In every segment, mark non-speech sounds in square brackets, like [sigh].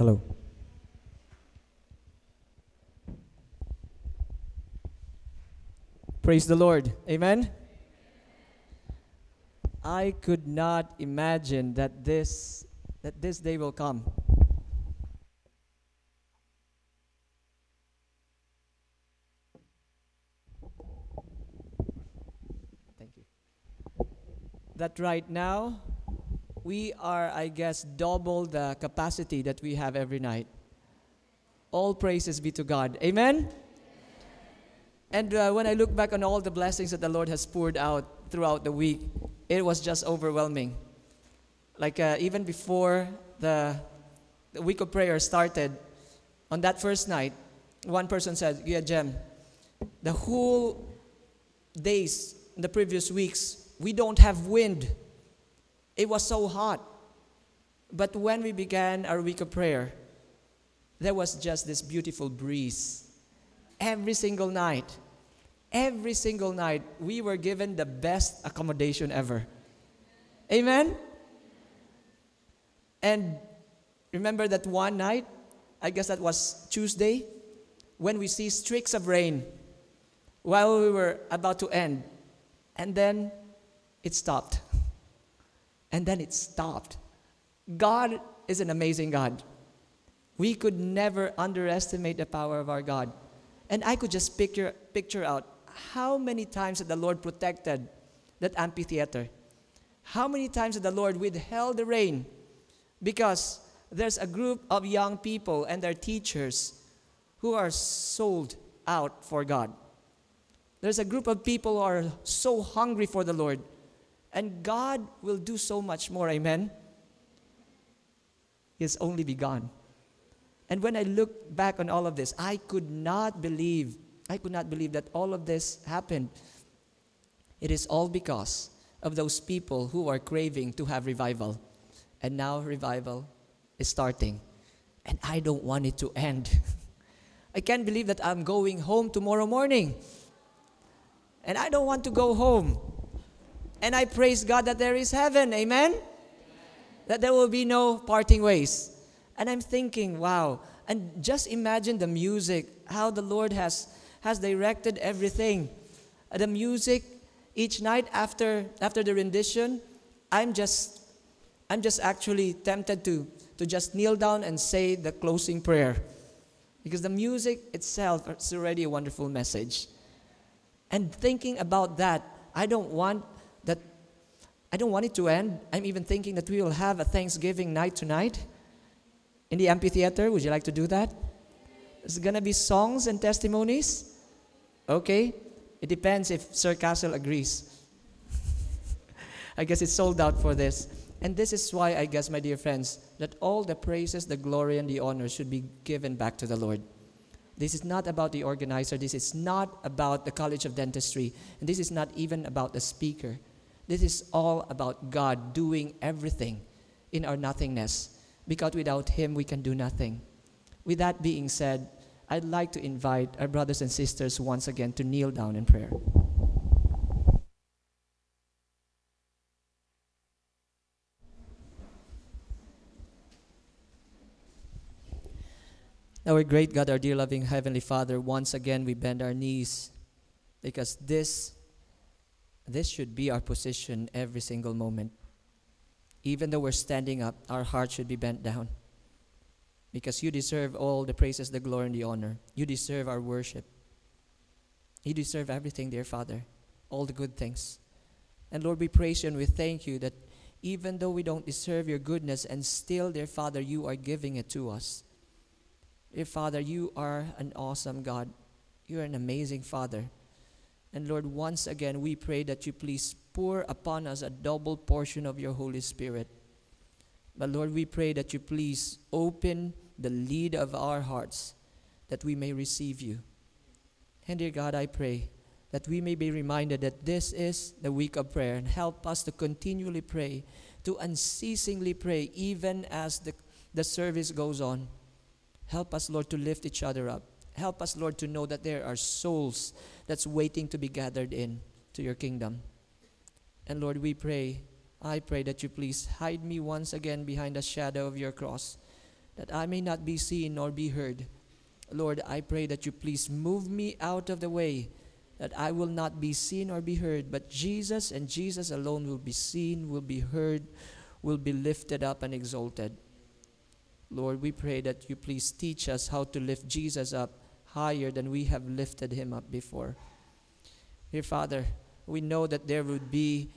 Hello. Praise the Lord. Amen. I could not imagine that this that this day will come. Thank you. That right now we are I guess double the capacity that we have every night. All praises be to God. Amen. And uh, when I look back on all the blessings that the Lord has poured out throughout the week, it was just overwhelming. Like uh, even before the, the week of prayer started, on that first night, one person said, Yeah, Gem, the whole days, in the previous weeks, we don't have wind. It was so hot. But when we began our week of prayer, there was just this beautiful breeze every single night. Every single night, we were given the best accommodation ever. Amen? And remember that one night, I guess that was Tuesday, when we see streaks of rain while we were about to end. And then it stopped. And then it stopped. God is an amazing God. We could never underestimate the power of our God. And I could just picture, picture out how many times that the Lord protected that amphitheater. How many times that the Lord withheld the rain because there's a group of young people and their teachers who are sold out for God. There's a group of people who are so hungry for the Lord. And God will do so much more. Amen. Has only begun. And when I look back on all of this, I could not believe, I could not believe that all of this happened. It is all because of those people who are craving to have revival. And now revival is starting. And I don't want it to end. [laughs] I can't believe that I'm going home tomorrow morning. And I don't want to go home. And I praise God that there is heaven. Amen? That there will be no parting ways. And I'm thinking, wow. And just imagine the music, how the Lord has, has directed everything. The music each night after, after the rendition, I'm just, I'm just actually tempted to, to just kneel down and say the closing prayer. Because the music itself is already a wonderful message. And thinking about that, I don't want I don't want it to end. I'm even thinking that we will have a Thanksgiving night tonight in the amphitheater. Would you like to do that? Is it going to be songs and testimonies? Okay. It depends if Sir Castle agrees. [laughs] I guess it's sold out for this. And this is why, I guess, my dear friends, that all the praises, the glory, and the honor should be given back to the Lord. This is not about the organizer. This is not about the College of Dentistry. And this is not even about the speaker. This is all about God doing everything in our nothingness because without Him we can do nothing. With that being said, I'd like to invite our brothers and sisters once again to kneel down in prayer. Our great God, our dear loving Heavenly Father, once again we bend our knees because this, this should be our position every single moment. Even though we're standing up, our heart should be bent down. Because you deserve all the praises, the glory, and the honor. You deserve our worship. You deserve everything, dear Father, all the good things. And Lord, we praise you and we thank you that even though we don't deserve your goodness, and still, dear Father, you are giving it to us. Dear Father, you are an awesome God. You are an amazing Father. And Lord, once again, we pray that you please pour upon us a double portion of your Holy Spirit. But Lord, we pray that you please open the lid of our hearts that we may receive you. And dear God, I pray that we may be reminded that this is the week of prayer and help us to continually pray, to unceasingly pray, even as the, the service goes on. Help us, Lord, to lift each other up. Help us, Lord, to know that there are souls that's waiting to be gathered in to your kingdom. And Lord, we pray, I pray that you please hide me once again behind the shadow of your cross, that I may not be seen nor be heard. Lord, I pray that you please move me out of the way, that I will not be seen or be heard, but Jesus and Jesus alone will be seen, will be heard, will be lifted up and exalted. Lord, we pray that you please teach us how to lift Jesus up higher than we have lifted him up before. Dear Father, we know that there would be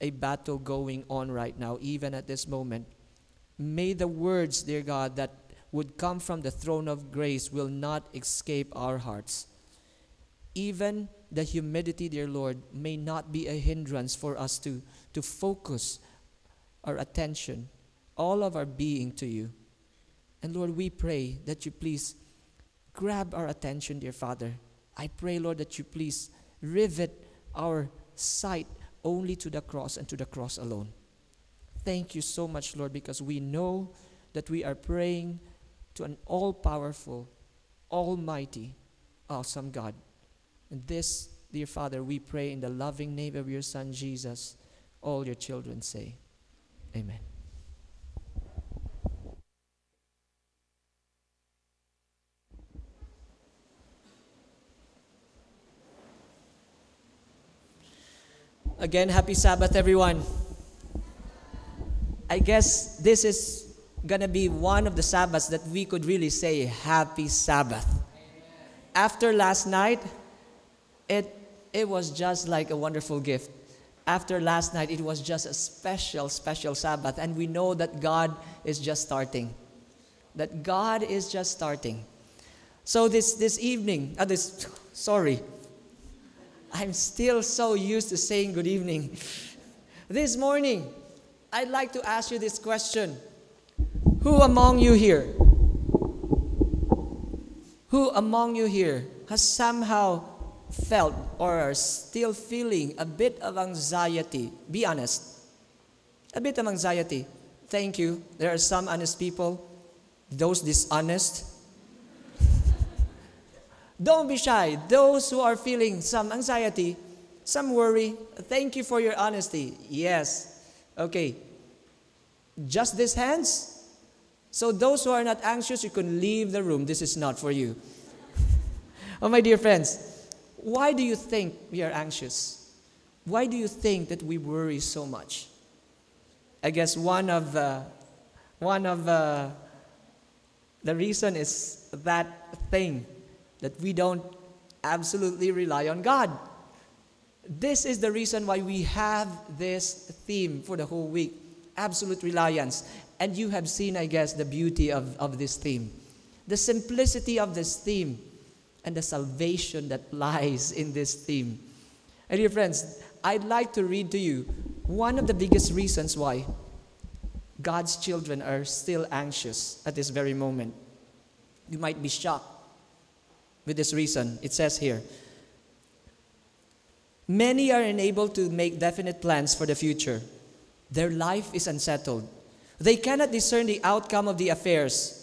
a battle going on right now, even at this moment. May the words, dear God, that would come from the throne of grace will not escape our hearts. Even the humidity, dear Lord, may not be a hindrance for us to, to focus our attention, all of our being to you. And Lord, we pray that you please grab our attention, dear Father. I pray, Lord, that you please rivet our sight only to the cross and to the cross alone. Thank you so much, Lord, because we know that we are praying to an all powerful, almighty, awesome God. And this, dear Father, we pray in the loving name of your Son, Jesus. All your children say, Amen. Again, happy Sabbath, everyone. I guess this is going to be one of the Sabbaths that we could really say, Happy Sabbath. After last night, it, it was just like a wonderful gift. After last night, it was just a special, special Sabbath. And we know that God is just starting. That God is just starting. So this, this evening, uh, this, sorry, I'm still so used to saying good evening. This morning, I'd like to ask you this question Who among you here? Who among you here has somehow felt or are still feeling a bit of anxiety? Be honest. A bit of anxiety. Thank you. There are some honest people, those dishonest. Don't be shy. Those who are feeling some anxiety, some worry, thank you for your honesty. Yes. Okay. Just these hands? So those who are not anxious, you can leave the room. This is not for you. [laughs] oh, my dear friends, why do you think we are anxious? Why do you think that we worry so much? I guess one of uh, one of uh, the reason is that thing that we don't absolutely rely on God. This is the reason why we have this theme for the whole week absolute reliance. And you have seen, I guess, the beauty of, of this theme, the simplicity of this theme, and the salvation that lies in this theme. And dear friends, I'd like to read to you one of the biggest reasons why God's children are still anxious at this very moment. You might be shocked with this reason. It says here Many are unable to make definite plans for the future. Their life is unsettled. They cannot discern the outcome of the affairs.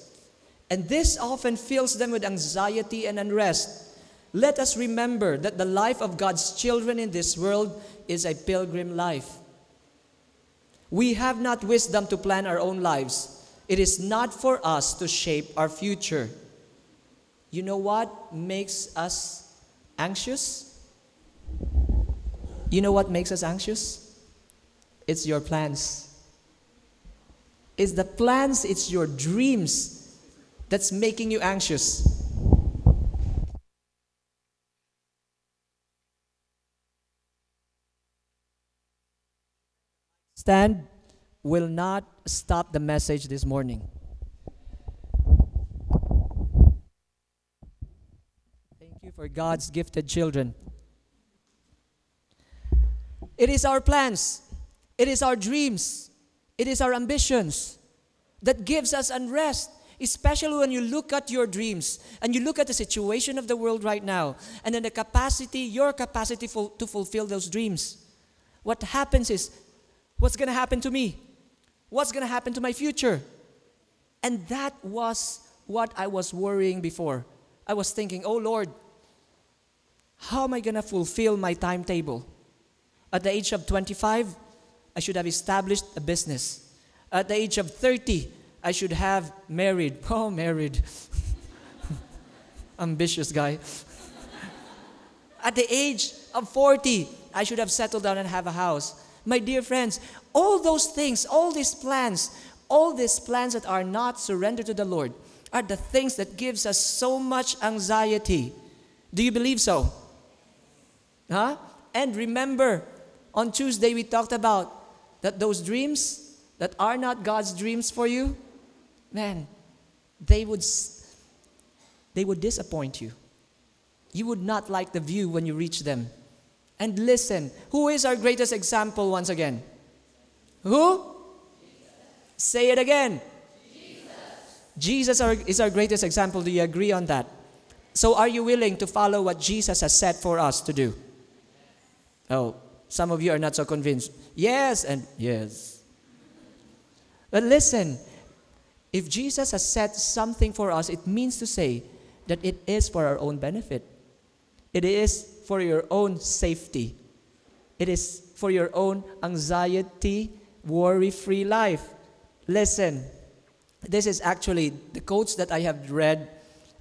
And this often fills them with anxiety and unrest. Let us remember that the life of God's children in this world is a pilgrim life. We have not wisdom to plan our own lives. It is not for us to shape our future. You know what makes us anxious? You know what makes us anxious? It's your plans. It's the plans, it's your dreams that's making you anxious. Stand will not stop the message this morning. For God's gifted children. It is our plans, it is our dreams, it is our ambitions that gives us unrest, especially when you look at your dreams and you look at the situation of the world right now and then the capacity, your capacity for, to fulfill those dreams. What happens is, what's going to happen to me? What's going to happen to my future? And that was what I was worrying before. I was thinking, oh Lord, how am I going to fulfill my timetable? At the age of 25, I should have established a business. At the age of 30, I should have married. [laughs] Oh, married. [laughs] Ambitious guy. [laughs] At the age of 40, I should have settled down and have a house. My dear friends, all those things, all these plans, all these plans that are not surrendered to the Lord are the things that gives us so much anxiety. Do you believe so? Huh? And remember, on Tuesday we talked about that those dreams that are not God's dreams for you, man, they would they would disappoint you. You would not like the view when you reach them. And listen, who is our greatest example once again? Who? Jesus. Say it again. Jesus, Jesus is our greatest example. Do you agree on that? So, are you willing to follow what Jesus has said for us to do? Oh, some of you are not so convinced. Yes, and yes. But listen, if Jesus has said something for us, it means to say that it is for our own benefit. It is for your own safety. It is for your own anxiety, worry free life. Listen, this is actually the quotes that I have read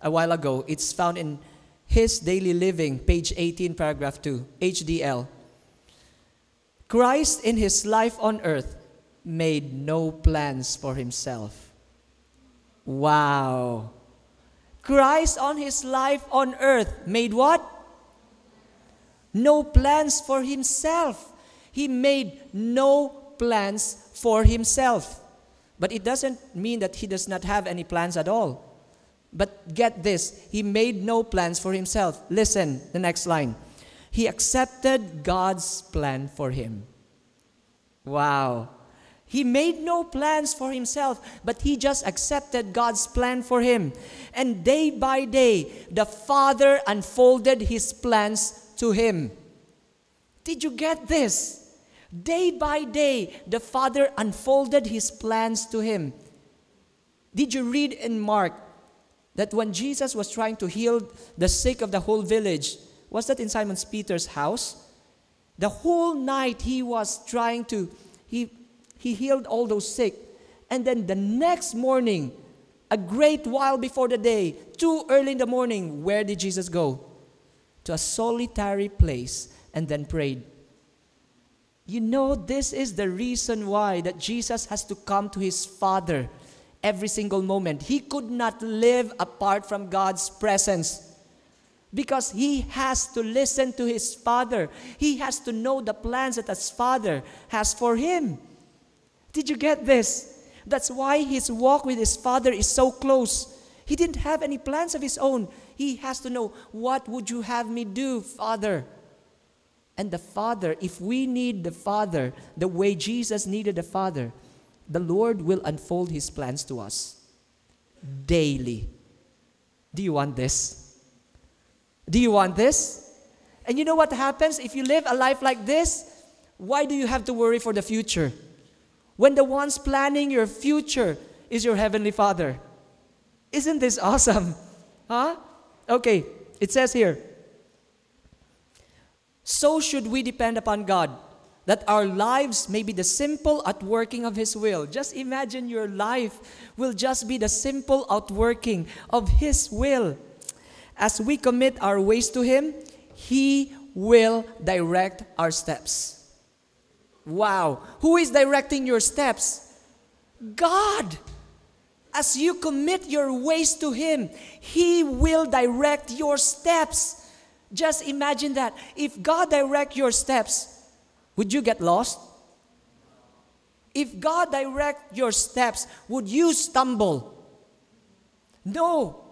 a while ago. It's found in His Daily Living, page 18, paragraph 2, HDL. Christ in his life on earth made no plans for himself. Wow. Christ on his life on earth made what? No plans for himself. He made no plans for himself. But it doesn't mean that he does not have any plans at all. But get this, he made no plans for himself. Listen, the next line. He accepted God's plan for him. Wow. He made no plans for himself, but he just accepted God's plan for him. And day by day, the Father unfolded his plans to him. Did you get this? Day by day, the Father unfolded his plans to him. Did you read in Mark that when Jesus was trying to heal the sick of the whole village, was that in Simon Peter's house? The whole night he was trying to, he, he healed all those sick. And then the next morning, a great while before the day, too early in the morning, where did Jesus go? To a solitary place and then prayed. You know, this is the reason why that Jesus has to come to his Father every single moment. He could not live apart from God's presence because he has to listen to his father. He has to know the plans that his father has for him. Did you get this? That's why his walk with his father is so close. He didn't have any plans of his own. He has to know, what would you have me do, Father? And the Father, if we need the Father the way Jesus needed the Father, the Lord will unfold his plans to us daily. Do you want this? Do you want this? And you know what happens if you live a life like this? Why do you have to worry for the future? When the ones planning your future is your Heavenly Father. Isn't this awesome? [laughs] Huh? Okay, it says here So should we depend upon God, that our lives may be the simple outworking of His will. Just imagine your life will just be the simple outworking of His will as we commit our ways to Him, He will direct our steps. Wow. Who is directing your steps? God. As you commit your ways to Him, He will direct your steps. Just imagine that. If God direct your steps, would you get lost? If God direct your steps, would you stumble? No.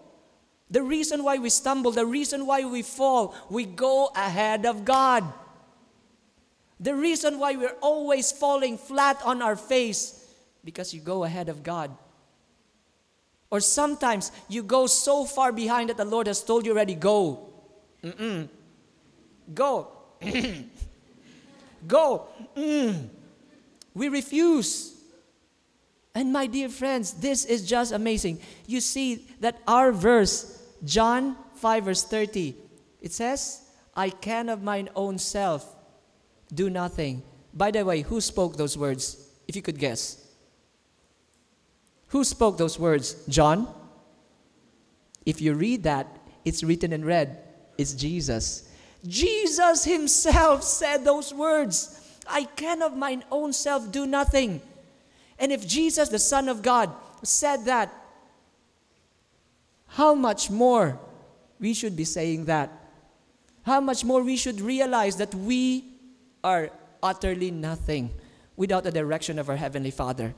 The reason why we stumble, the reason why we fall, we go ahead of God. The reason why we're always falling flat on our face, because you go ahead of God. Or sometimes you go so far behind that the Lord has told you already, go. Mm-mm. Go. [coughs] go. Mm. We refuse. And my dear friends, this is just amazing. You see that our verse John 5, verse 30, it says, I can of mine own self do nothing. By the way, who spoke those words? If you could guess. Who spoke those words? John? If you read that, it's written in red. It's Jesus. Jesus himself said those words. I can of mine own self do nothing. And if Jesus, the Son of God, said that, how much more we should be saying that? How much more we should realize that we are utterly nothing without the direction of our Heavenly Father.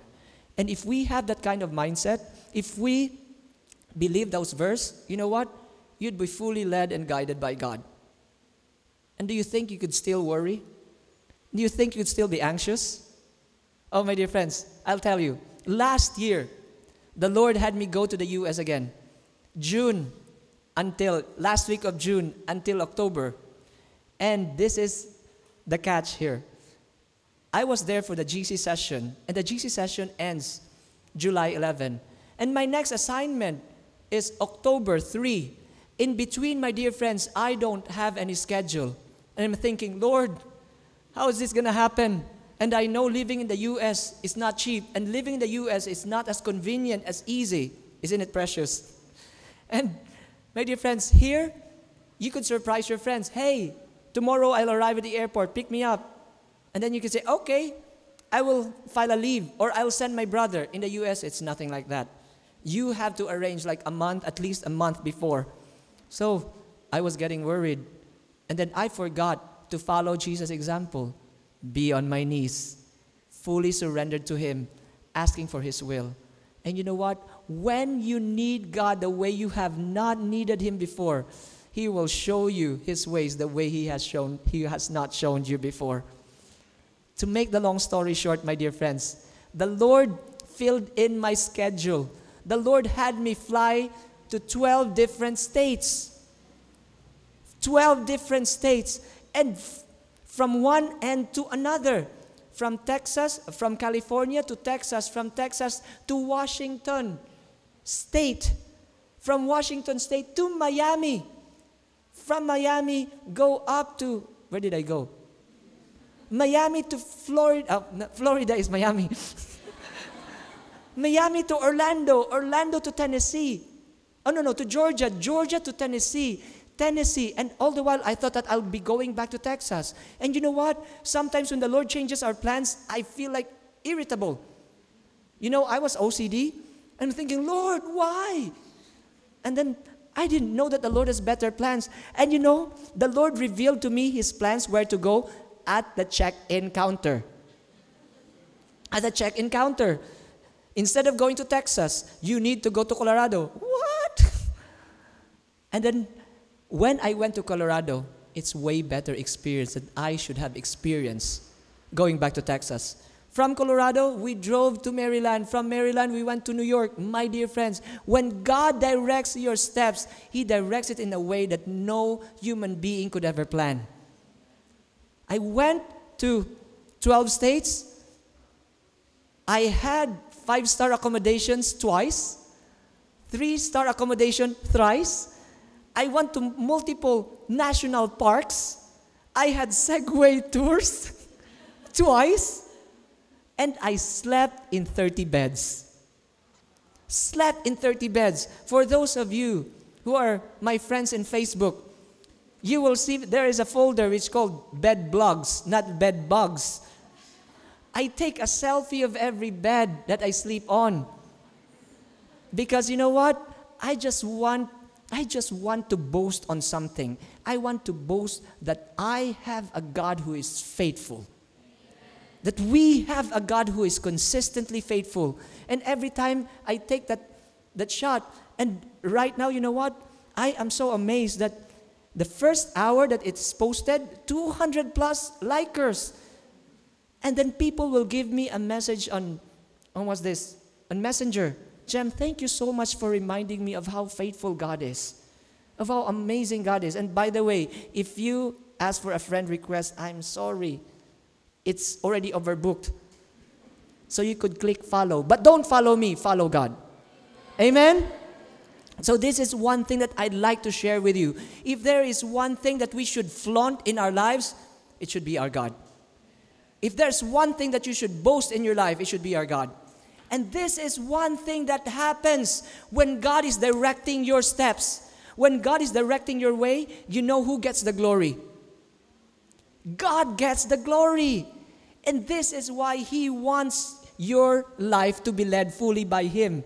And if we have that kind of mindset, if we believe those verse, you know what? You'd be fully led and guided by God. And do you think you could still worry? Do you think you'd still be anxious? Oh, my dear friends, I'll tell you. Last year, the Lord had me go to the US again. June until last week of June until October. And this is the catch here. I was there for the GC session, and the GC session ends July 11. And my next assignment is October 3. In between, my dear friends, I don't have any schedule. And I'm thinking, Lord, how is this going to happen? And I know living in the US is not cheap, and living in the US is not as convenient as easy. Isn't it precious? And my dear friends, here, you could surprise your friends. Hey, tomorrow I'll arrive at the airport, pick me up. And then you can say, okay, I will file a leave, or I'll send my brother. In the US, it's nothing like that. You have to arrange like a month, at least a month before. So I was getting worried. And then I forgot to follow Jesus' example be on my knees, fully surrendered to Him, asking for His will. And you know what? When you need God the way you have not needed Him before, He will show you His ways the way He has shown He has not shown you before. To make the long story short, my dear friends, the Lord filled in my schedule. The Lord had me fly to 12 different states. 12 different states. And from one end to another. From Texas, from California to Texas, from Texas to Washington State, from Washington State to Miami. From Miami, go up to, where did I go? Miami to Florida. Uh, Florida is Miami. [laughs] Miami to Orlando, Orlando to Tennessee. Oh, no, no, to Georgia, Georgia to Tennessee, Tennessee. And all the while, I thought that I'll be going back to Texas. And you know what? Sometimes when the Lord changes our plans, I feel like irritable. You know, I was OCD and thinking, Lord, why? And then I didn't know that the Lord has better plans. And you know, the Lord revealed to me his plans where to go at the check in counter. At the check in counter. Instead of going to Texas, you need to go to Colorado. What? [laughs] And then when I went to Colorado, it's way better experience that I should have experienced going back to Texas. From Colorado, we drove to Maryland. From Maryland, we went to New York. My dear friends, when God directs your steps, He directs it in a way that no human being could ever plan. I went to 12 states. I had five star accommodations twice, three star accommodation thrice. I went to multiple national parks. I had Segway [laughs] tours [laughs] twice. And I slept in 30 beds. Slept in 30 beds. For those of you who are my friends in Facebook, you will see there is a folder which is called bed blogs, not bed bugs. I take a selfie of every bed that I sleep on. Because you know what? I just want I just want to boast on something. I want to boast that I have a God who is faithful. That we have a God who is consistently faithful. And every time I take that that shot and right now you know what? I am so amazed that the first hour that it's posted, 200 plus likers. And then people will give me a message on, on what's this? On Messenger. Gem, thank you so much for reminding me of how faithful God is, of how amazing God is. And by the way, if you ask for a friend request, I'm sorry. It's already overbooked. So you could click follow. But don't follow me, follow God. Amen? So, this is one thing that I'd like to share with you. If there is one thing that we should flaunt in our lives, it should be our God. If there's one thing that you should boast in your life, it should be our God. And this is one thing that happens when God is directing your steps. When God is directing your way, you know who gets the glory. God gets the glory. And this is why He wants your life to be led fully by Him.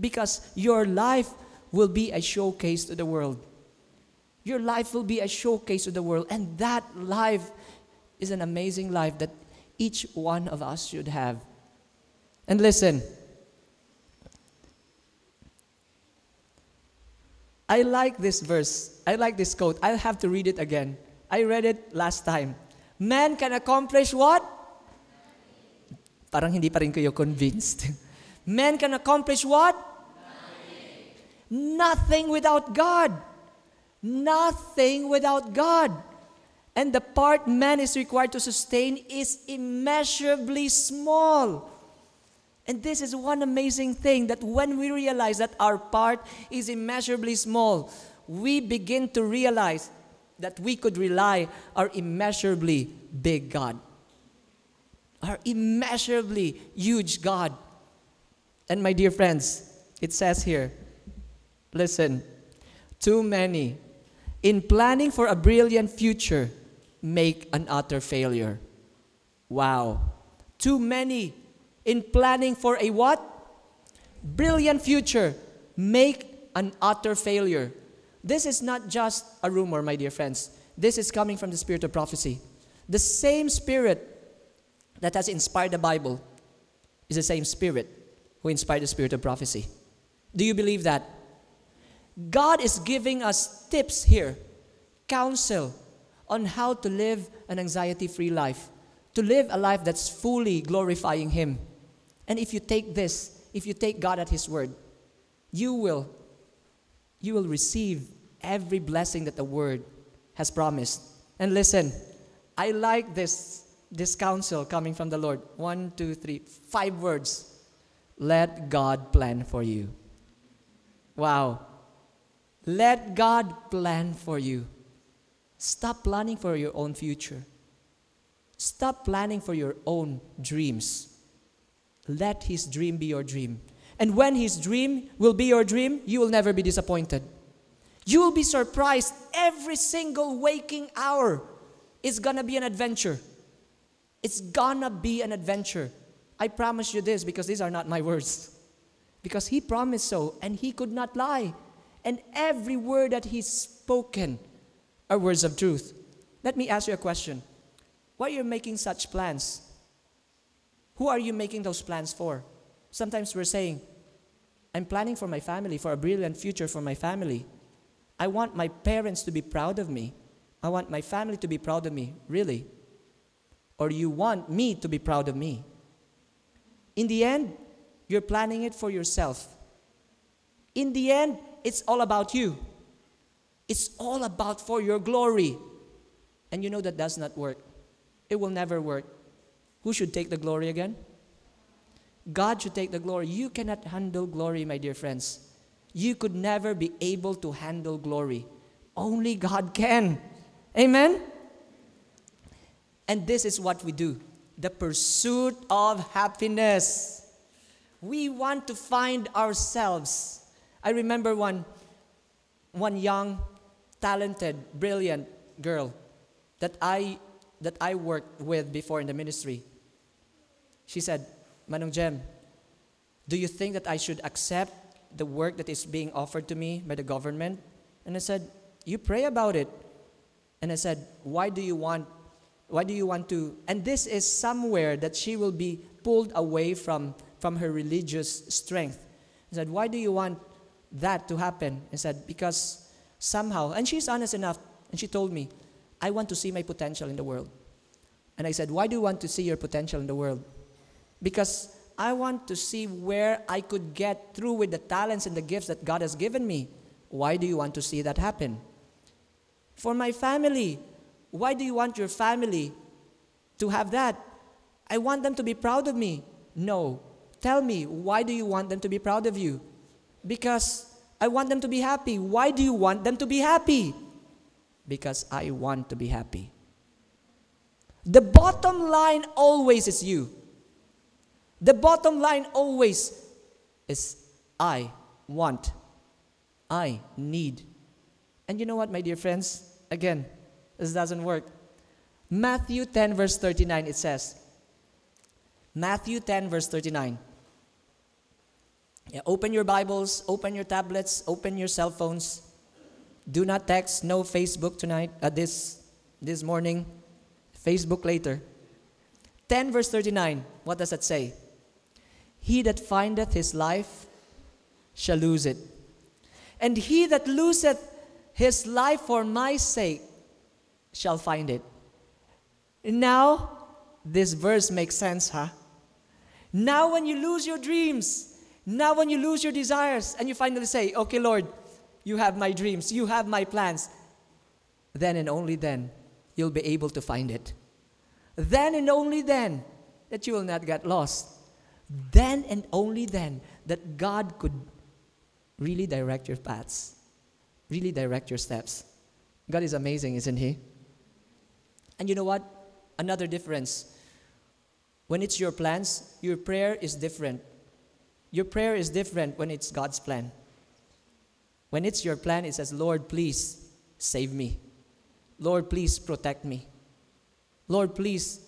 Because your life will be a showcase to the world. Your life will be a showcase to the world. And that life is an amazing life that each one of us should have. And listen, I like this verse. I like this quote. I'll have to read it again. I read it last time. Man can accomplish what? Parang hindi pa rin kayo convinced. [laughs] Man can accomplish what? Nothing. Nothing without God. Nothing without God. And the part man is required to sustain is immeasurably small. And this is one amazing thing that when we realize that our part is immeasurably small, we begin to realize that we could rely our immeasurably big God. Our immeasurably huge God. And my dear friends, it says here, listen, too many in planning for a brilliant future make an utter failure. Wow. Too many in planning for a what? Brilliant future make an utter failure. This is not just a rumor, my dear friends. This is coming from the spirit of prophecy. The same spirit that has inspired the Bible is the same spirit who inspired the spirit of prophecy. Do you believe that? God is giving us tips here, counsel on how to live an anxiety free life, to live a life that's fully glorifying Him. And if you take this, if you take God at His word, you will, you will receive every blessing that the word has promised. And listen, I like this, this counsel coming from the Lord. One, two, three, five words. Let God plan for you. Wow. Let God plan for you. Stop planning for your own future. Stop planning for your own dreams. Let His dream be your dream. And when His dream will be your dream, you will never be disappointed. You will be surprised every single waking hour is gonna be an adventure. It's gonna be an adventure. I promise you this because these are not my words. Because He promised so, and He could not lie. And every word that He's spoken are words of truth. Let me ask you a question. Why are you making such plans? Who are you making those plans for? Sometimes we're saying, I'm planning for my family, for a brilliant future for my family. I want my parents to be proud of me. I want my family to be proud of me. Really? Or you want me to be proud of me? In the end, you're planning it for yourself. In the end, it's all about you. It's all about for your glory. And you know that does not work. It will never work. Who should take the glory again? God should take the glory. You cannot handle glory, my dear friends. You could never be able to handle glory. Only God can. Amen? And this is what we do the pursuit of happiness. We want to find ourselves. I remember one, one young, talented, brilliant girl that I, that I worked with before in the ministry. She said, Manong Gem, do you think that I should accept the work that is being offered to me by the government? And I said, You pray about it. And I said, Why do you want why do you want to and this is somewhere that she will be pulled away from from her religious strength. I said, Why do you want that to happen? I said, Because somehow and she's honest enough, and she told me, I want to see my potential in the world. And I said, Why do you want to see your potential in the world? Because I want to see where I could get through with the talents and the gifts that God has given me. Why do you want to see that happen? For my family, why do you want your family to have that? I want them to be proud of me. No. Tell me, why do you want them to be proud of you? Because I want them to be happy. Why do you want them to be happy? Because I want to be happy. The bottom line always is you. The bottom line always is I want, I need. And you know what, my dear friends? Again, this doesn't work. Matthew 10, verse 39, it says, Matthew 10, verse 39. Yeah, open your Bibles, open your tablets, open your cell phones. Do not text, no Facebook tonight, uh, this, this morning. Facebook later. 10 verse 39, what does that say? He that findeth his life shall lose it. And he that loseth his life for my sake shall find it. Now, this verse makes sense, huh? Now, when you lose your dreams, now when you lose your desires, and you finally say, Okay, Lord, you have my dreams, you have my plans, then and only then you'll be able to find it. Then and only then that you will not get lost. Then and only then that God could really direct your paths, really direct your steps. God is amazing, isn't He? And you know what? Another difference. When it's your plans, your prayer is different. Your prayer is different when it's God's plan. When it's your plan, it says, Lord, please save me. Lord, please protect me. Lord, please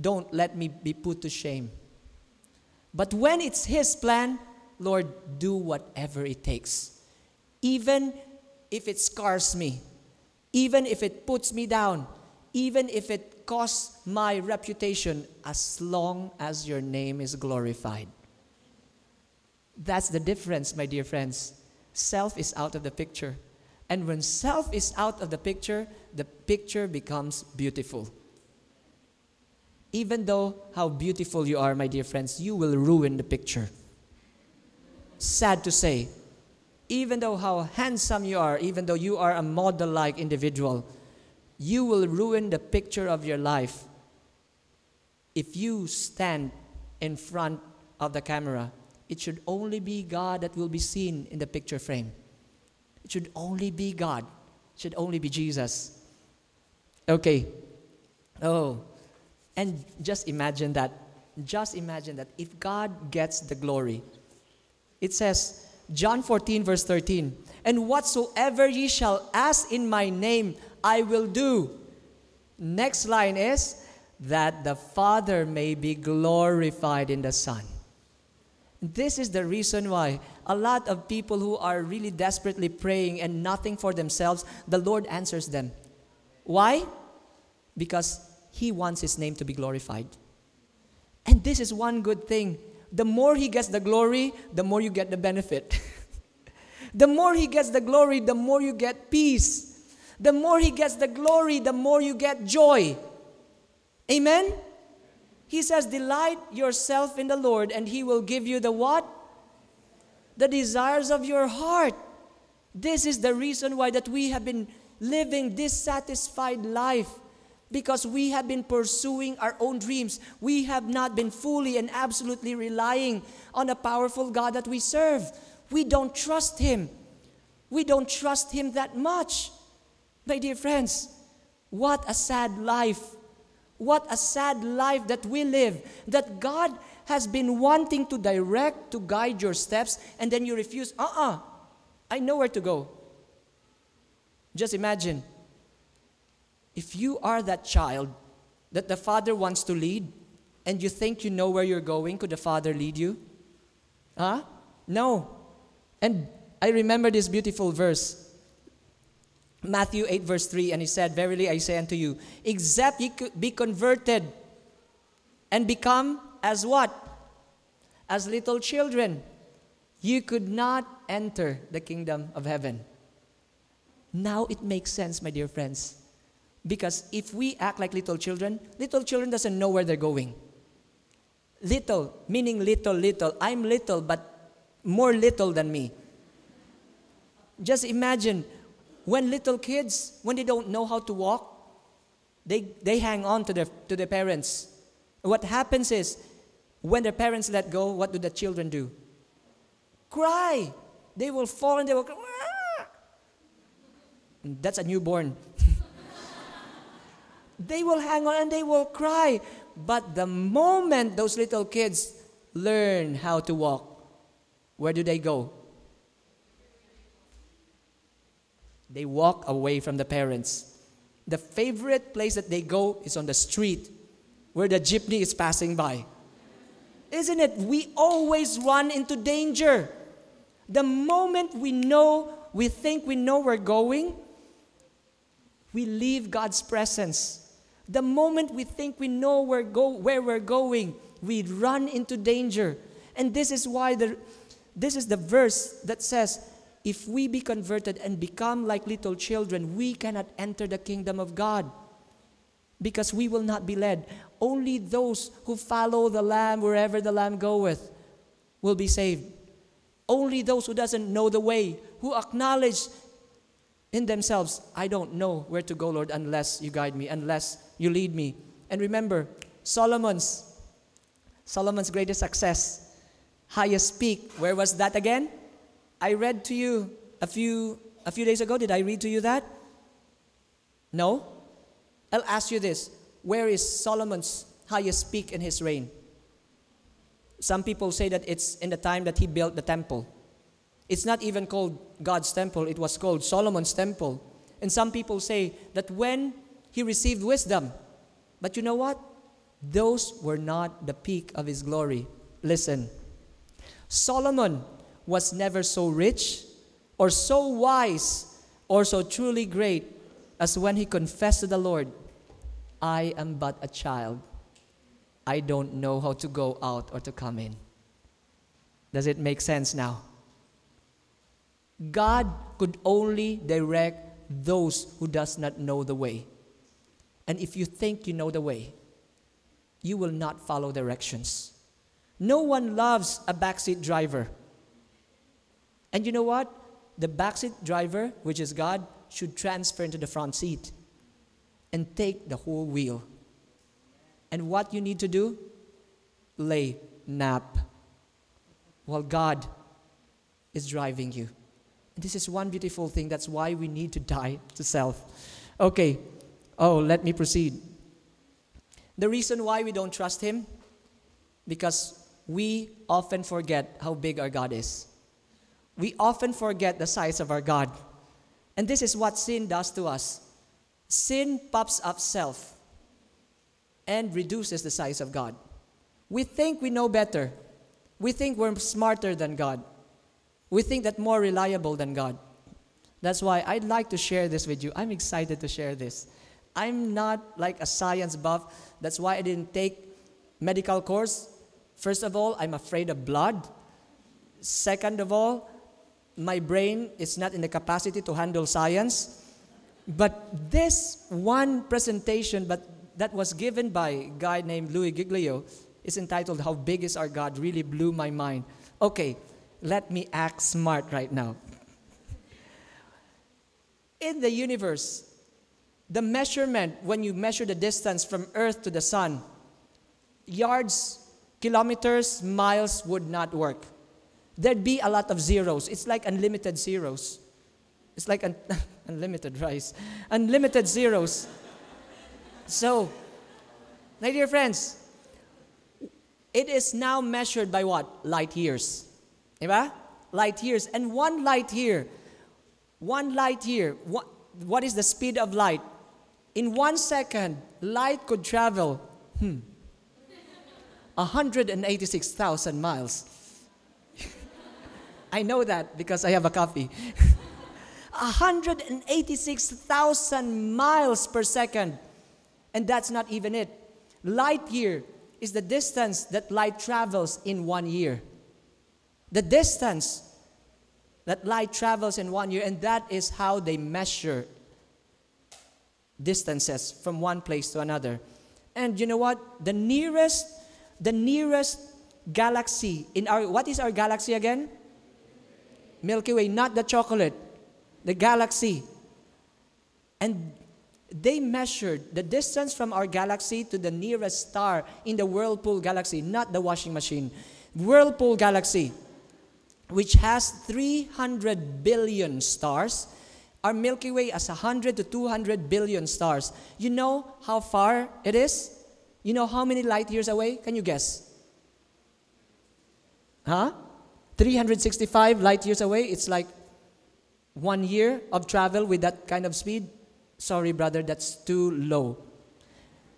don't let me be put to shame. But when it's His plan, Lord, do whatever it takes. Even if it scars me, even if it puts me down, even if it costs my reputation, as long as your name is glorified. That's the difference, my dear friends. Self is out of the picture. And when self is out of the picture, the picture becomes beautiful. Even though how beautiful you are, my dear friends, you will ruin the picture. Sad to say, even though how handsome you are, even though you are a model like individual, you will ruin the picture of your life if you stand in front of the camera. It should only be God that will be seen in the picture frame. It should only be God. It should only be Jesus. Okay. Oh. And just imagine that. Just imagine that if God gets the glory. It says, John 14, verse 13, and whatsoever ye shall ask in my name, I will do. Next line is, that the Father may be glorified in the Son. This is the reason why a lot of people who are really desperately praying and nothing for themselves, the Lord answers them. Why? Because He wants His name to be glorified. And this is one good thing. The more He gets the glory, the more you get the benefit. [laughs] the more He gets the glory, the more you get peace. The more He gets the glory, the more you get joy. Amen? He says, Delight yourself in the Lord, and He will give you the what? The desires of your heart. This is the reason why that we have been living dissatisfied life because we have been pursuing our own dreams. We have not been fully and absolutely relying on a powerful God that we serve. We don't trust Him. We don't trust Him that much. My dear friends, what a sad life what a sad life that we live, that God has been wanting to direct, to guide your steps, and then you refuse. Uh uh-uh, uh I know where to go. Just imagine if you are that child that the father wants to lead, and you think you know where you're going, could the father lead you? Huh? No. And I remember this beautiful verse Matthew 8, verse 3, and he said, Verily I say unto you, except ye be converted and become as what? As little children, you could not enter the kingdom of heaven. Now it makes sense, my dear friends. Because if we act like little children, little children doesn't know where they're going. Little, meaning little, little. I'm little, but more little than me. Just imagine when little kids, when they don't know how to walk, they, they hang on to their, to their parents. What happens is, when their parents let go, what do the children do? Cry. They will fall and they will cry. That's a newborn. [laughs] they will hang on and they will cry. But the moment those little kids learn how to walk, where do they go? They walk away from the parents. The favorite place that they go is on the street where the jeepney is passing by. Isn't it? We always run into danger. The moment we know, we think we know we're going, we leave God's presence. The moment we think we know where, go, where we're going, we run into danger. And this is why the, this is the verse that says, if we be converted and become like little children, we cannot enter the kingdom of God because we will not be led. Only those who follow the Lamb wherever the Lamb goeth will be saved. Only those who doesn't know the way, who acknowledge in themselves, I don't know where to go, Lord, unless you guide me, unless you lead me. And remember, Solomon's Solomon's greatest success, highest peak, where was that again? I read to you a few a few days ago. Did I read to you that? No? I'll ask you this. Where is Solomon's highest peak in his reign? Some people say that it's in the time that he built the temple. It's not even called God's temple, it was called Solomon's temple. And some people say that when he received wisdom, but you know what? Those were not the peak of his glory. Listen, Solomon was never so rich or so wise or so truly great as when he confessed to the Lord, I am but a child. I don't know how to go out or to come in. Does it make sense now? God could only direct those who does not know the way. And if you think you know the way, you will not follow directions. No one loves a backseat driver. And you know what? The backseat driver, which is God, should transfer into the front seat and take the whole wheel. And what you need to do? Lay, nap, while God is driving you. This is one beautiful thing. That's why we need to die to self. Okay. Oh, let me proceed. The reason why we don't trust Him, because we often forget how big our God is. We often forget the size of our God. And this is what sin does to us. Sin pops up self and reduces the size of God. We think we know better. We think we're smarter than God. We think that more reliable than God. That's why I'd like to share this with you. I'm excited to share this. I'm not like a science buff. That's why I didn't take medical course. First of all, I'm afraid of blood. Second of all, my brain is not in the capacity to handle science. But this one presentation but that was given by a guy named Louie Giglio is entitled How Big is Our God really blew my mind. Okay, let me act smart right now. In the universe, the measurement, when you measure the distance from Earth to the sun, yards, kilometers, miles would not work. There'd be a lot of zeros. It's like unlimited zeros. It's like un- [laughs] unlimited rice. Unlimited zeros. So, my dear friends, it is now measured by what? Light years. Diba? Light years. And one light year, one light year, what, what is the speed of light? In one second, light could travel, hmm, 186,000 miles. [laughs] I know that because I have a copy. [laughs] 186,000 miles per second. And that's not even it. Light year is the distance that light travels in one year. The distance that light travels in one year, and that is how they measure distances from one place to another. And you know what? The nearest, the nearest galaxy in our what is our galaxy again? Milky Way, not the chocolate, the galaxy. And they measured the distance from our galaxy to the nearest star in the Whirlpool galaxy, not the washing machine. Whirlpool galaxy, which has 300 billion stars. Our Milky Way has 100 to 200 billion stars. You know how far it is? You know how many light years away? Can you guess? Huh? 365 light years away. It's like one year of travel with that kind of speed. Sorry, brother, that's too low.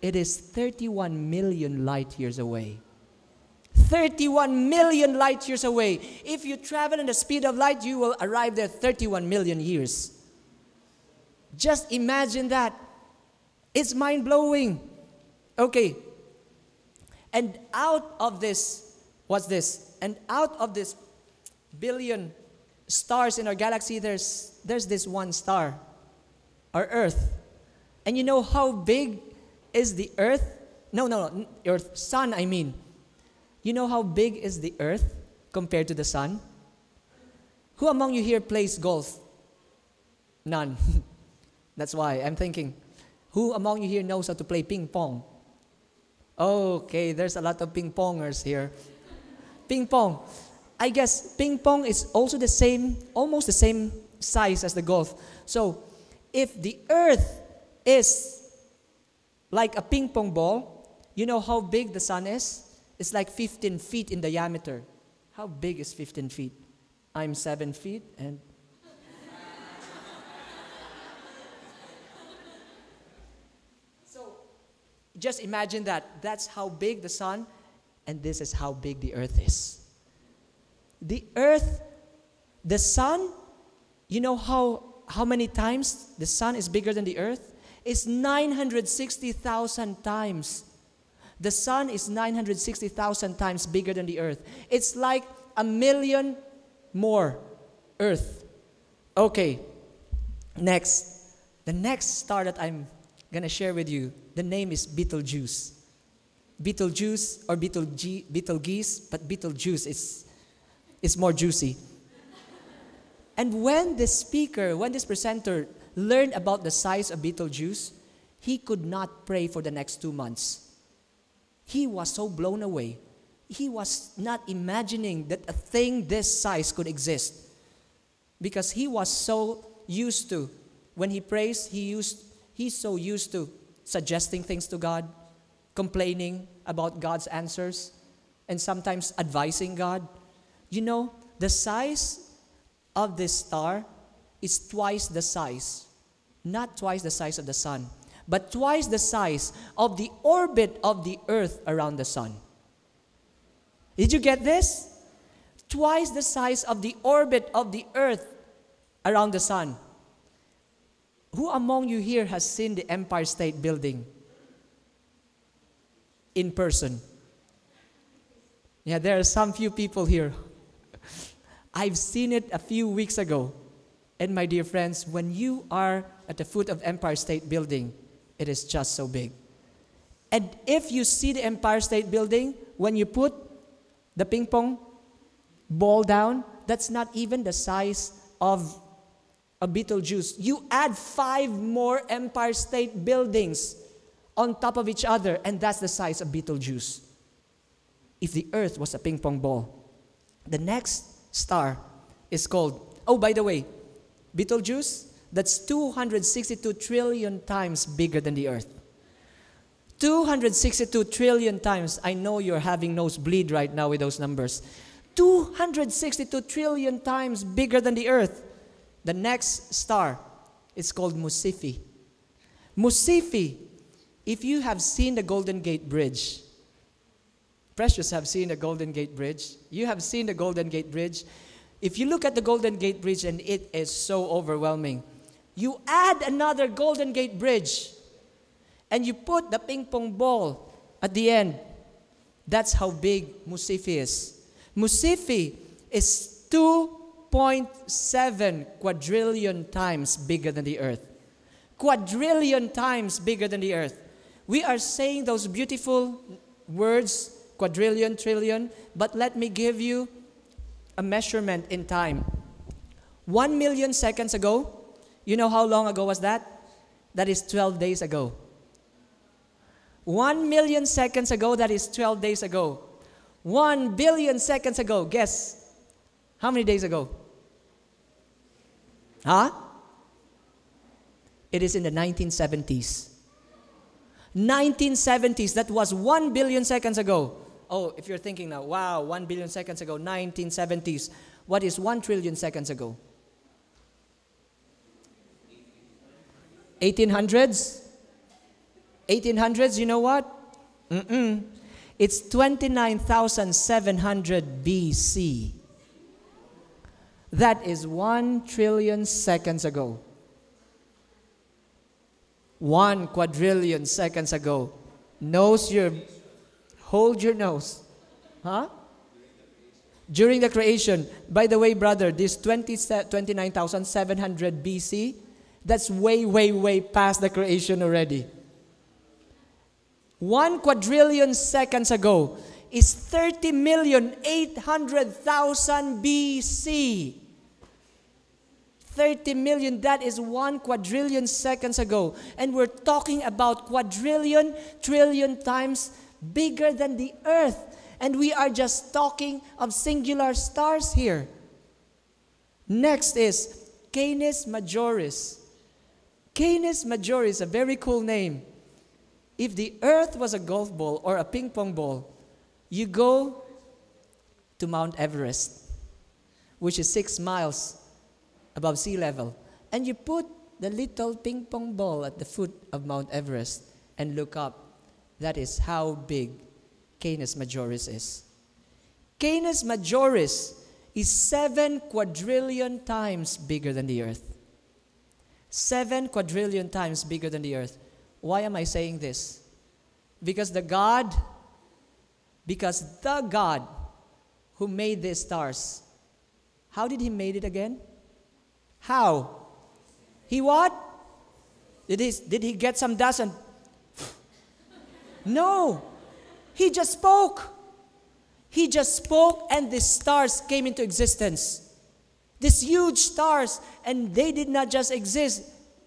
It is 31 million light years away. 31 million light years away. If you travel in the speed of light, you will arrive there 31 million years. Just imagine that. It's mind blowing. Okay. And out of this, what's this? And out of this billion stars in our galaxy, there's, there's this one star, our Earth. And you know how big is the Earth? No, no, no, Earth, Sun, I mean. You know how big is the Earth compared to the Sun? Who among you here plays golf? None. [laughs] That's why I'm thinking, who among you here knows how to play ping pong? Okay, there's a lot of ping pongers here. ping pong. I guess ping pong is also the same, almost the same size as the golf. So, if the earth is like a ping pong ball, you know how big the sun is? It's like 15 feet in diameter. How big is 15 feet? I'm 7 feet and [laughs] So just imagine that. That's how big the sun and this is how big the earth is the earth, the sun, you know how, how many times the sun is bigger than the earth? It's 960,000 times. The sun is 960,000 times bigger than the earth. It's like a million more earth. Okay, next. The next star that I'm going to share with you, the name is Betelgeuse. Betelgeuse or Betelgeuse, but Betelgeuse is is more juicy. And when the speaker, when this presenter learned about the size of Betelgeuse, he could not pray for the next two months. He was so blown away. He was not imagining that a thing this size could exist. Because he was so used to, when he prays, he used, he's so used to suggesting things to God, complaining about God's answers, and sometimes advising God. You know, the size of this star is twice the size, not twice the size of the sun, but twice the size of the orbit of the earth around the sun. Did you get this? Twice the size of the orbit of the earth around the sun. Who among you here has seen the Empire State Building in person? Yeah, there are some few people here I've seen it a few weeks ago. And my dear friends, when you are at the foot of Empire State Building, it is just so big. And if you see the Empire State Building, when you put the ping pong ball down, that's not even the size of a Betelgeuse. You add five more Empire State Buildings on top of each other, and that's the size of Betelgeuse. If the earth was a ping pong ball. The next star is called. Oh, by the way, Betelgeuse, that's 262 trillion times bigger than the earth. 262 trillion times. I know you're having nosebleed right now with those numbers. 262 trillion times bigger than the earth. The next star is called Mu Cephei. Musifi, if you have seen the Golden Gate Bridge, Precious have seen the Golden Gate Bridge. You have seen the Golden Gate Bridge. If you look at the Golden Gate Bridge and it is so overwhelming, you add another Golden Gate Bridge and you put the ping pong ball at the end. That's how big Mu Cephei is. Mu Cephei is 2.7 quadrillion times bigger than the earth. Quadrillion times bigger than the earth. We are saying those beautiful words quadrillion, trillion, but let me give you a measurement in time. One million seconds ago, you know how long ago was that? That is 12 days ago. One million seconds ago, that is 12 days ago. One billion seconds ago, guess how many days ago? Huh? It is in the 1970s. 1970s, that was 1 billion seconds ago. Oh, if you're thinking now, wow, 1 billion seconds ago, 1970s. What is 1 trillion seconds ago? 1800s? 1800s, you know what? Mm-mm. It's 29,700 BC. That is 1 trillion seconds ago. 1 quadrillion seconds ago. Nose your, hold your nose. Huh? During the creation. By the way, brother, this 20, 29,700 BC, that's way, way, way past the creation already. One quadrillion seconds ago is 30 million 800,000 BC. 30 million, that is one quadrillion seconds ago. And we're talking about quadrillion, trillion times bigger than the earth. And we are just talking of singular stars here. Next is Canis Majoris. Canis Majoris, a very cool name. If the earth was a golf ball or a ping pong ball, you go to Mount Everest, which is six miles above sea level, and you put the little ping pong ball at the foot of Mount Everest and look up. That is how big Canis Majoris is. Canis Majoris is seven quadrillion times bigger than the earth. Seven quadrillion times bigger than the earth. Why am I saying this? Because the God, because the God who made these stars, how did he made it again? How? He what? Did he, did he get some dust and [laughs] no, he just spoke. He just spoke, and the stars came into existence. These huge stars, and they did not just exist,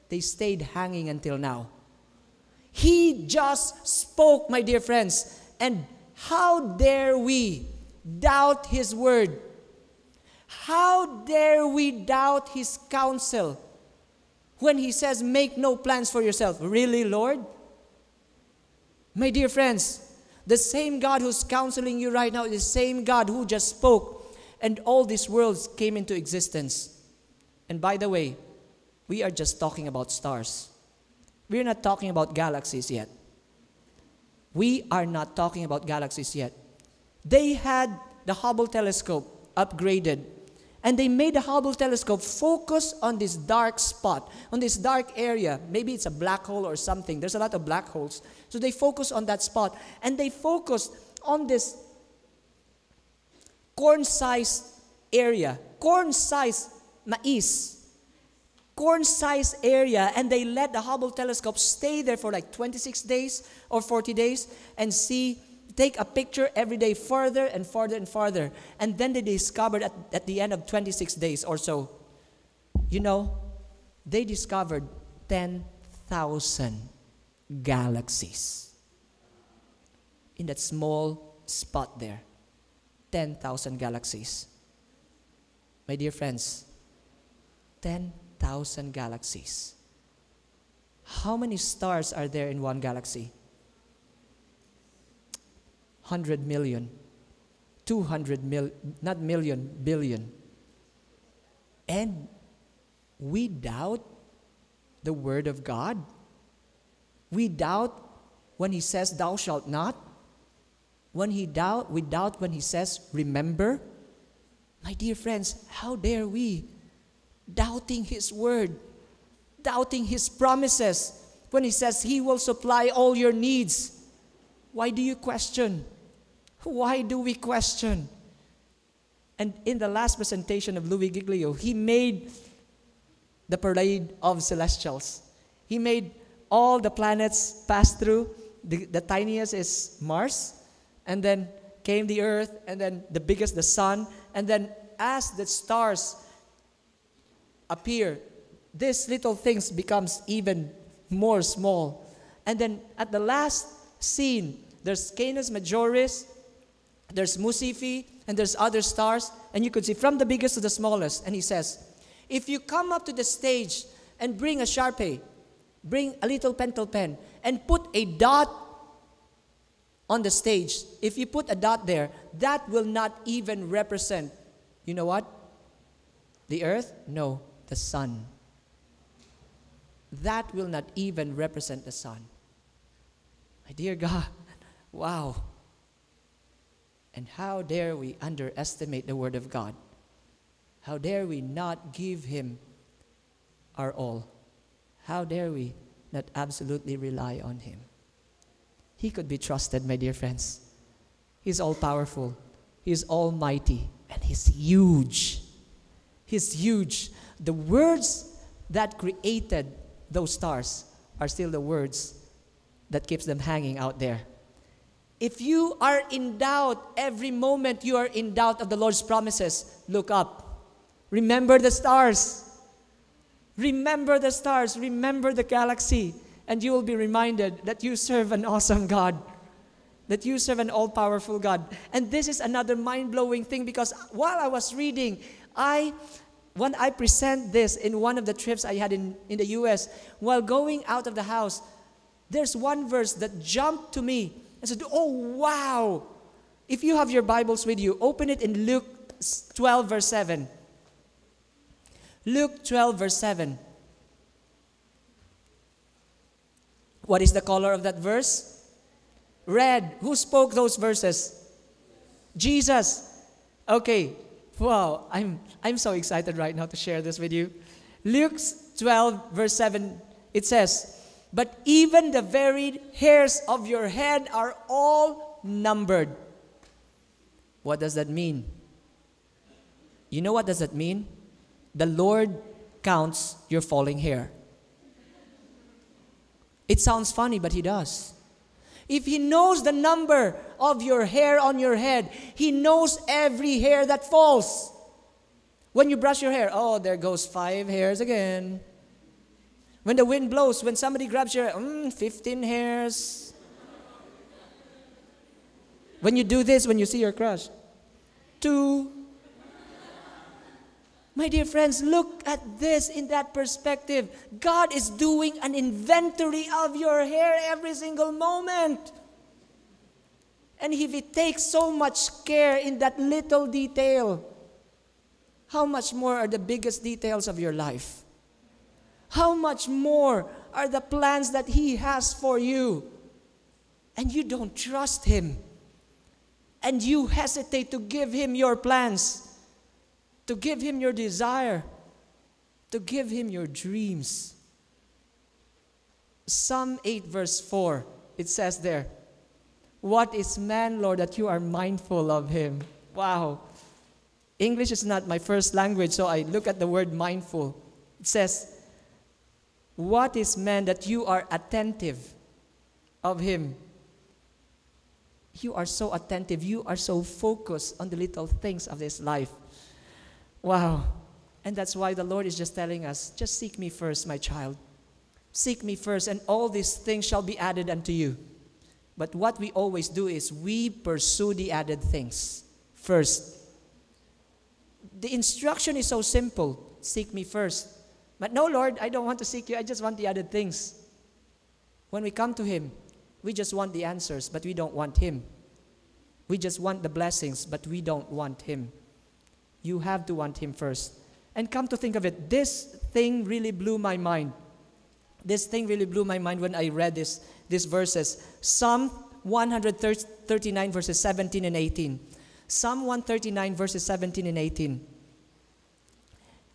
they stayed hanging until now. He just spoke, my dear friends. And how dare we doubt His word? How dare we doubt His counsel when He says, Make no plans for yourself? Really, Lord? My dear friends, the same God who's counseling you right now is the same God who just spoke, and all these worlds came into existence. And by the way, we are just talking about stars. We're not talking about galaxies yet. We are not talking about galaxies yet. They had the Hubble telescope upgraded, and they made the Hubble telescope focus on this dark spot, on this dark area. Maybe it's a black hole or something. There's a lot of black holes. So they focus on that spot, and they focused on this corn sized area, corn sized mais corn sized area and they let the Hubble telescope stay there for like 26 days or 40 days and see, take a picture every day further and further and further. And then they discovered at, at the end of 26 days or so, you know, they discovered 10,000 galaxies in that small spot there. 10,000 galaxies. My dear friends, 10 thousand galaxies. How many stars are there in one galaxy? 100 million, 200 mil, not million, billion. And we doubt the word of God. We doubt when he says, Thou shalt not. When he doubt, we doubt when he says, Remember. My dear friends, how dare we doubting His word, doubting His promises. When He says He will supply all your needs, why do you question? Why do we question? And in the last presentation of Louie Giglio, he made the parade of celestials. He made all the planets pass through. The, the tiniest is Mars, and then came the earth, and then the biggest, the sun, and then as the stars appear, these little things becomes even more small. And then at the last scene, there's Canis Majoris, there's Mu Cephei, and there's other stars. And you could see from the biggest to the smallest. And he says, if you come up to the stage and bring a Sharpie, bring a little pentel pen, and put a dot on the stage, if you put a dot there, that will not even represent, you know what? The earth? No, the sun. That will not even represent the sun. My dear God, [laughs] wow. And how dare we underestimate the Word of God? How dare we not give Him our all? How dare we not absolutely rely on Him? He could be trusted, my dear friends. He's all powerful, He's almighty, and He's huge. He's huge. The words that created those stars are still the words that keeps them hanging out there. If you are in doubt, every moment you are in doubt of the Lord's promises, look up. Remember the stars. Remember the stars. Remember the galaxy. And you will be reminded that you serve an awesome God. That you serve an all powerful God. And this is another mind blowing thing because while I was reading, I when I present this in one of the trips I had in, in the US, while going out of the house, there's one verse that jumped to me I said, Oh, wow. If you have your Bibles with you, open it in Luke 12, verse 7. Luke 12, verse 7. What is the color of that verse? Red. Who spoke those verses? Jesus. Okay. Wow. I'm, I'm so excited right now to share this with you. Luke 12, verse 7, it says, but even the very hairs of your head are all numbered. What does that mean? You know what does that mean? The Lord counts your falling hair. It sounds funny, but He does. If He knows the number of your hair on your head, He knows every hair that falls. When you brush your hair, oh, there goes five hairs again. When the wind blows, when somebody grabs your, mm, 15 hairs. When you do this, when you see your crush, two. My dear friends, look at this in that perspective. God is doing an inventory of your hair every single moment. And if He takes so much care in that little detail, how much more are the biggest details of your life? how much more are the plans that He has for you? And you don't trust Him. And you hesitate to give Him your plans, to give Him your desire, to give Him your dreams. Psalm 8, verse 4, it says there, What is man, Lord, that you are mindful of him? Wow. English is not my first language, so I look at the word mindful. It says, what is man that you are attentive of him? You are so attentive. You are so focused on the little things of this life. Wow. And that's why the Lord is just telling us just seek me first, my child. Seek me first, and all these things shall be added unto you. But what we always do is we pursue the added things first. The instruction is so simple seek me first. But no, Lord, I don't want to seek you. I just want the added things. When we come to Him, we just want the answers, but we don't want Him. We just want the blessings, but we don't want Him. You have to want Him first. And come to think of it, this thing really blew my mind. This thing really blew my mind when I read this, these verses. Psalm 139, verses 17 and 18. Psalm 139, verses 17 and 18.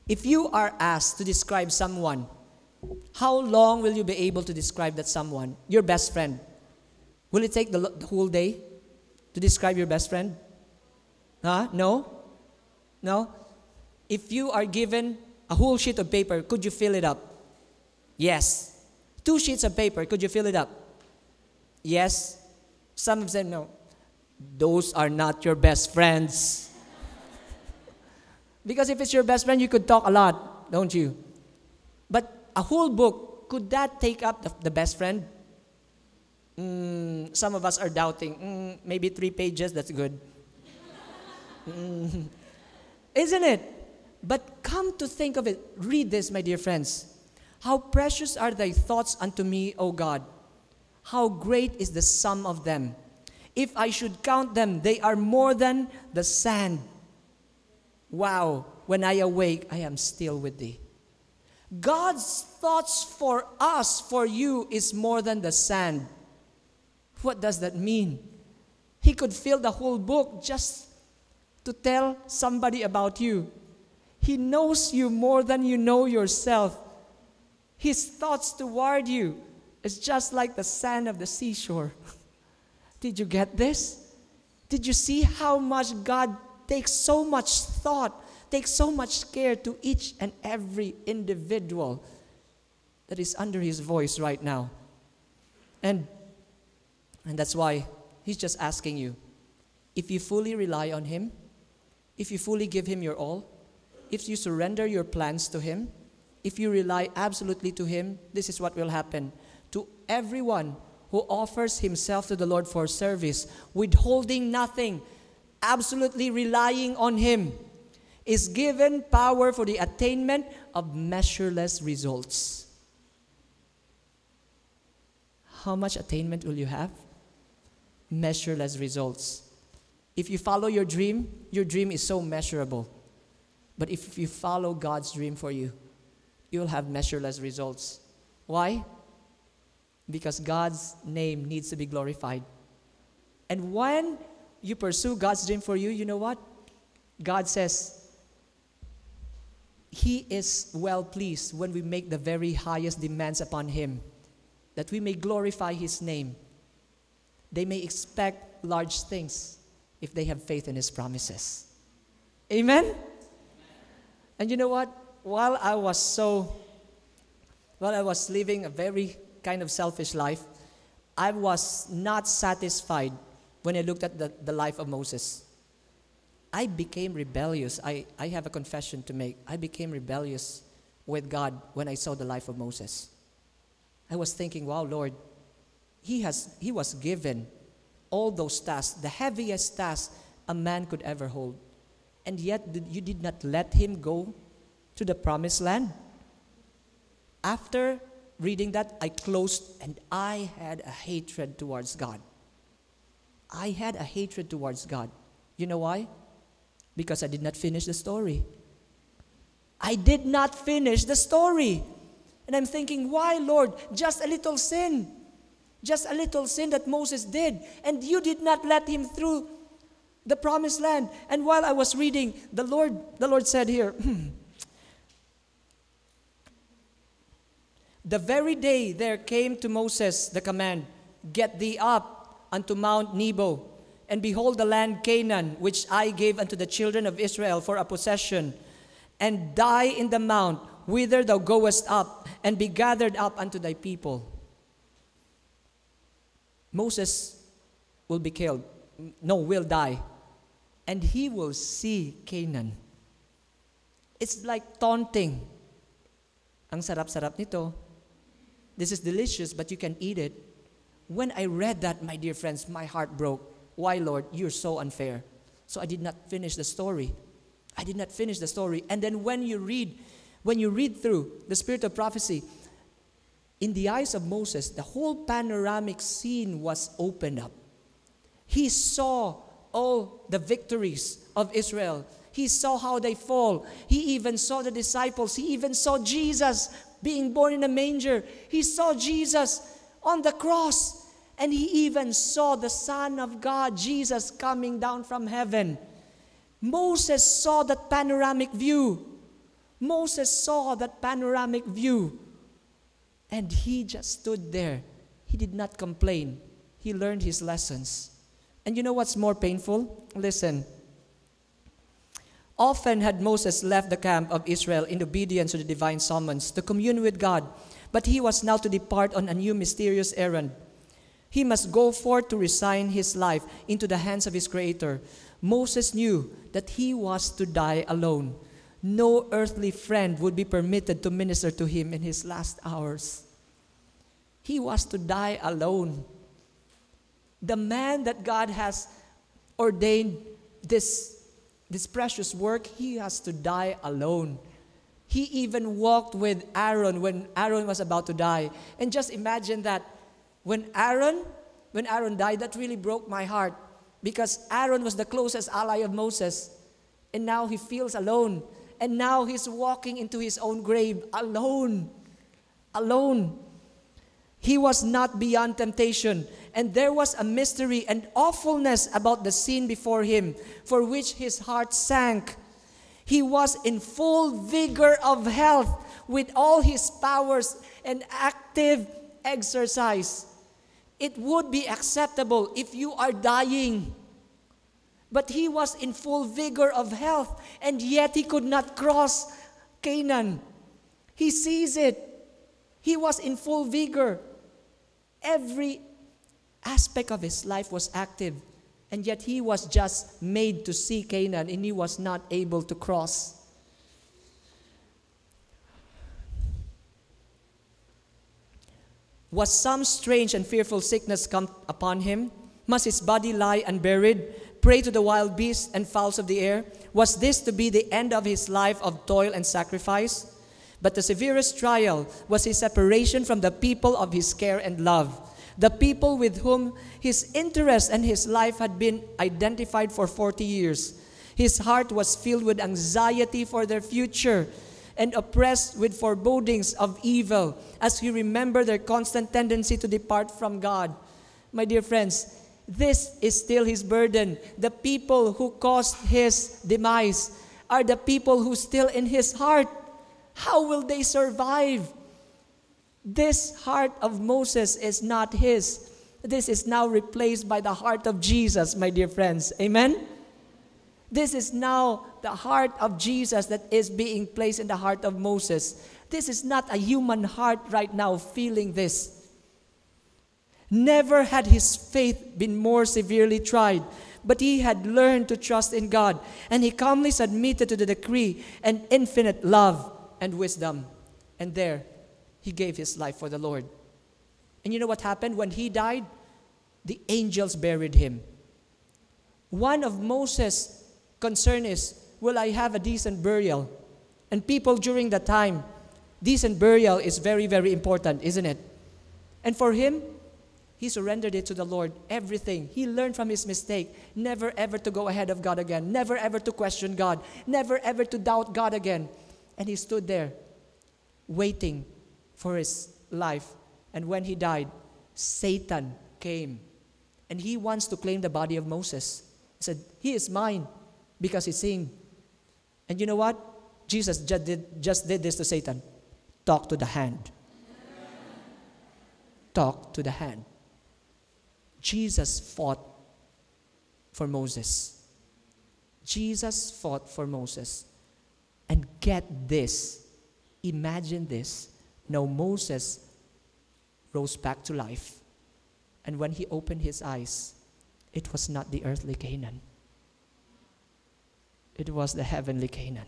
If you are asked to describe someone, how long will you be able to describe that someone? Your best friend. Will it take the, the whole day to describe your best friend? Huh? No? No? If you are given a whole sheet of paper, could you fill it up? Yes. Two sheets of paper, could you fill it up? Yes. Some of them, no. Those are not your best friends. [laughs] Because if it's your best friend, you could talk a lot, don't you? But a whole book, could that take up the, the best friend? Mm, some of us are doubting. Mm, maybe three pages, that's good. [laughs] mm. Isn't it? But come to think of it, read this, my dear friends. How precious are thy thoughts unto me, O God! How great is the sum of them! If I should count them, they are more than the sand. Wow, when I awake, I am still with thee. God's thoughts for us, for you, is more than the sand. What does that mean? He could fill the whole book just to tell somebody about you. He knows you more than you know yourself. His thoughts toward you is just like the sand of the seashore. [laughs] Did you get this? Did you see how much God takes so much thought, takes so much care to each and every individual that is under His voice right now? And, and that's why He's just asking you if you fully rely on Him, if you fully give Him your all, if you surrender your plans to Him, if you rely absolutely to Him, this is what will happen. To everyone who offers himself to the Lord for service, withholding nothing, absolutely relying on Him, is given power for the attainment of measureless results. How much attainment will you have? Measureless results. If you follow your dream, your dream is so measurable. But if you follow God's dream for you, you'll have measureless results. Why? Because God's name needs to be glorified. And when you pursue God's dream for you, you know what? God says, He is well pleased when we make the very highest demands upon Him, that we may glorify His name. They may expect large things if they have faith in His promises. Amen? And you know what? While I was so, while I was living a very kind of selfish life, I was not satisfied when I looked at the, the life of Moses. I became rebellious. I, I have a confession to make. I became rebellious with God when I saw the life of Moses. I was thinking, wow, Lord, he, has, he was given all those tasks, the heaviest tasks a man could ever hold. And yet you did not let him go to the promised land. After reading that, I closed and I had a hatred towards God. I had a hatred towards God. You know why? Because I did not finish the story. I did not finish the story. And I'm thinking, why, Lord? Just a little sin. Just a little sin that Moses did. And you did not let him through the promised land. And while I was reading, the Lord, the Lord said here, [laughs] hmm, The very day there came to Moses the command, Get thee up unto Mount Nebo, and behold the land Canaan, which I gave unto the children of Israel for a possession, and die in the mount whither thou goest up, and be gathered up unto thy people. Moses will be killed. No, will die. And he will see Canaan. It's like taunting. Ang sarap-sarap nito. This is delicious, but you can eat it. When I read that, my dear friends, my heart broke. Why, Lord? You're so unfair. So I did not finish the story. I did not finish the story. And then when you read, when you read through the spirit of prophecy, in the eyes of Moses, the whole panoramic scene was opened up. He saw all the victories of Israel. He saw how they fall. He even saw the disciples. He even saw Jesus being born in a manger. He saw Jesus on the cross. And he even saw the Son of God, Jesus, coming down from heaven. Moses saw that panoramic view. Moses saw that panoramic view. And he just stood there. He did not complain. He learned his lessons. And you know what's more painful? Listen. Often had Moses left the camp of Israel in obedience to the divine summons to commune with God, but he was now to depart on a new mysterious errand. He must go forth to resign his life into the hands of his Creator. Moses knew that he was to die alone. No earthly friend would be permitted to minister to him in his last hours. He was to die alone. The man that God has ordained this this precious work, he has to die alone. He even walked with Aaron when Aaron was about to die. And just imagine that when Aaron when Aaron died, that really broke my heart because Aaron was the closest ally of Moses. And now he feels alone. And now he's walking into his own grave alone. Alone. He was not beyond temptation. And there was a mystery and awfulness about the scene before him, for which his heart sank. He was in full vigor of health with all his powers and active exercise. It would be acceptable if you are dying. But he was in full vigor of health, and yet he could not cross Canaan. He sees it. He was in full vigor. Every aspect of his life was active, and yet he was just made to see Canaan, and he was not able to cross. Was some strange and fearful sickness come upon him? Must his body lie unburied, prey to the wild beasts and fowls of the air? Was this to be the end of his life of toil and sacrifice? But the severest trial was his separation from the people of his care and love, the people with whom his interest and his life had been identified for 40 years. His heart was filled with anxiety for their future and oppressed with forebodings of evil as he remembered their constant tendency to depart from God. My dear friends, this is still his burden. The people who caused his demise are the people who still in his heart. How will they survive? This heart of Moses is not his. This is now replaced by the heart of Jesus, my dear friends. Amen? This is now the heart of Jesus that is being placed in the heart of Moses. This is not a human heart right now feeling this. Never had his faith been more severely tried, but he had learned to trust in God, and he calmly submitted to the decree and infinite love and wisdom. And there, he gave his life for the Lord. And you know what happened? When he died, the angels buried him. One of Moses' concern is will I have a decent burial? And people during that time, decent burial is very, very important, isn't it? And for him, he surrendered it to the Lord, everything. He learned from his mistake, never ever to go ahead of God again, never ever to question God, never ever to doubt God again. And he stood there, waiting for his life. And when he died, Satan came. And he wants to claim the body of Moses. He said, He is mine because he sinned. And you know what? Jesus just did, just did this to Satan talk to the hand. talk to the hand. Jesus fought for Moses. Jesus fought for Moses. And get this imagine this. Now Moses rose back to life. And when he opened his eyes, it was not the earthly Canaan it was the heavenly Canaan.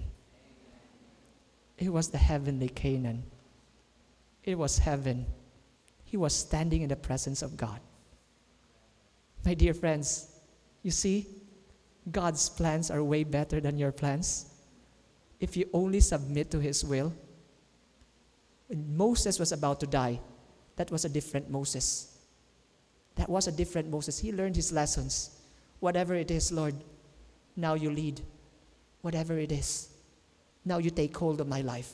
It was the heavenly Canaan. It was heaven. He was standing in the presence of God. My dear friends, you see, God's plans are way better than your plans. If you only submit to His will. When Moses was about to die, that was a different Moses. That was a different Moses. He learned his lessons. Whatever it is, Lord, now you lead whatever it is. Now you take hold of my life.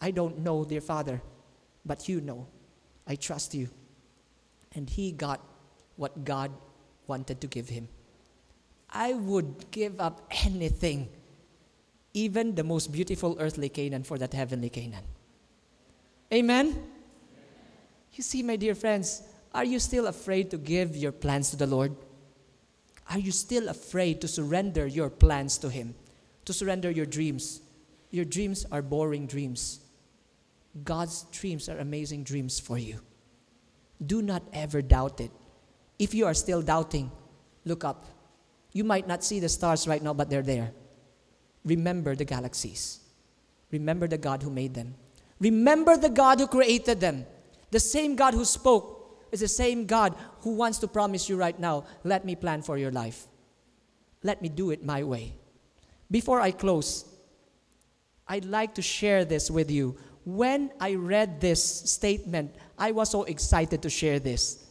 I don't know, dear Father, but you know. I trust you. And he got what God wanted to give him. I would give up anything, even the most beautiful earthly Canaan, for that heavenly Canaan. Amen? You see, my dear friends, are you still afraid to give your plans to the Lord? Are you still afraid to surrender your plans to Him? to surrender your dreams. Your dreams are boring dreams. God's dreams are amazing dreams for you. Do not ever doubt it. If you are still doubting, look up. You might not see the stars right now, but they're there. Remember the galaxies. Remember the God who made them. Remember the God who created them. The same God who spoke is the same God who wants to promise you right now let me plan for your life. Let me do it my way. Before I close, I'd like to share this with you. When I read this statement, I was so excited to share this.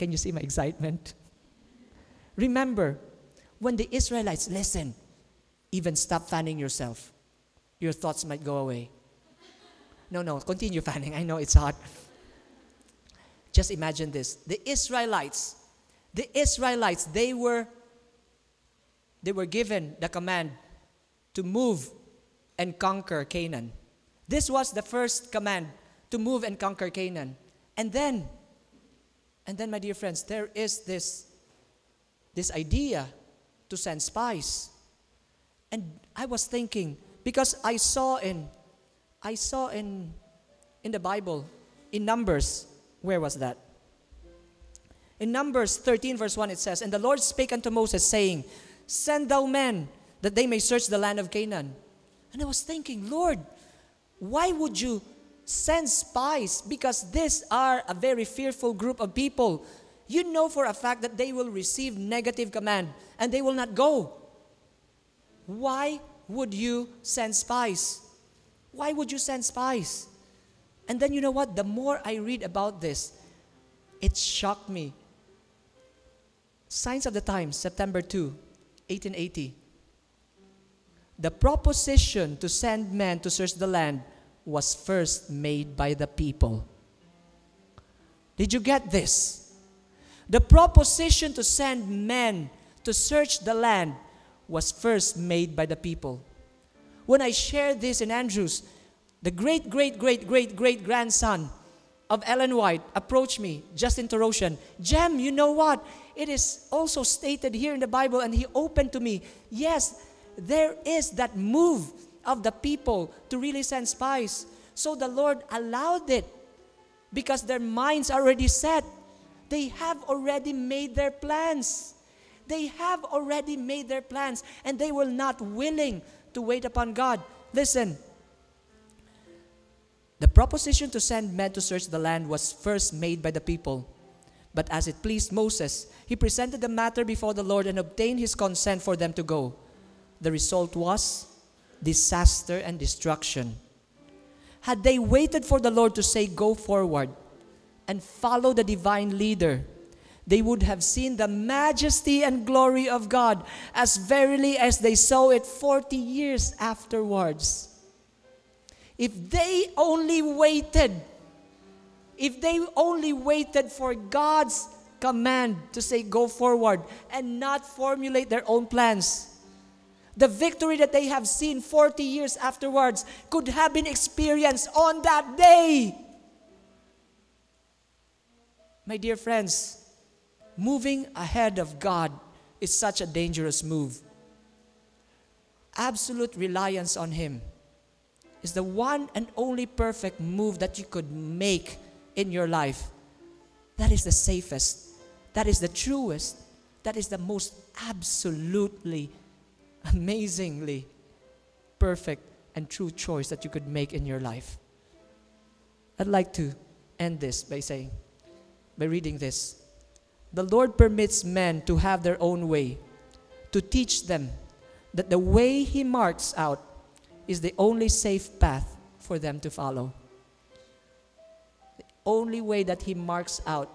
Can you see my excitement? Remember, when the Israelites, listen, even stop fanning yourself, your thoughts might go away. No, no, continue fanning. I know it's hot. Just imagine this. The Israelites, the Israelites, they were they were given the command to move and conquer Canaan. This was the first command to move and conquer Canaan. And then and then my dear friends, there is this this idea to send spies. And I was thinking because I saw in I saw in in the Bible in Numbers where was that? In Numbers 13, verse 1, it says, And the Lord spake unto Moses, saying, Send thou men, that they may search the land of Canaan. And I was thinking, Lord, why would you send spies? Because these are a very fearful group of people. You know for a fact that they will receive negative command and they will not go. Why would you send spies? Why would you send spies? And then you know what? The more I read about this, it shocked me. Signs of the Times, September 2, 1880. The proposition to send men to search the land was first made by the people. Did you get this? The proposition to send men to search the land was first made by the people. When I shared this in Andrews, the great, great, great, great, great grandson of Ellen White approached me, Justin Torosian. Gem, you know what? It is also stated here in the Bible, and he opened to me. Yes, there is that move of the people to really send spies. So the Lord allowed it because their minds are already set. They have already made their plans. They have already made their plans, and they were not willing to wait upon God. Listen, the proposition to send men to search the land was first made by the people. But as it pleased Moses, he presented the matter before the Lord and obtained his consent for them to go. The result was disaster and destruction. Had they waited for the Lord to say, Go forward and follow the divine leader, they would have seen the majesty and glory of God as verily as they saw it 40 years afterwards. If they only waited, if they only waited for God's command to say, go forward, and not formulate their own plans, the victory that they have seen 40 years afterwards could have been experienced on that day. My dear friends, moving ahead of God is such a dangerous move. Absolute reliance on Him is the one and only perfect move that you could make in your life. That is the safest, that is the truest, that is the most absolutely, amazingly perfect and true choice that you could make in your life. I'd like to end this by saying, by reading this. The Lord permits men to have their own way, to teach them that the way He marks out is the only safe path for them to follow. The only way that He marks out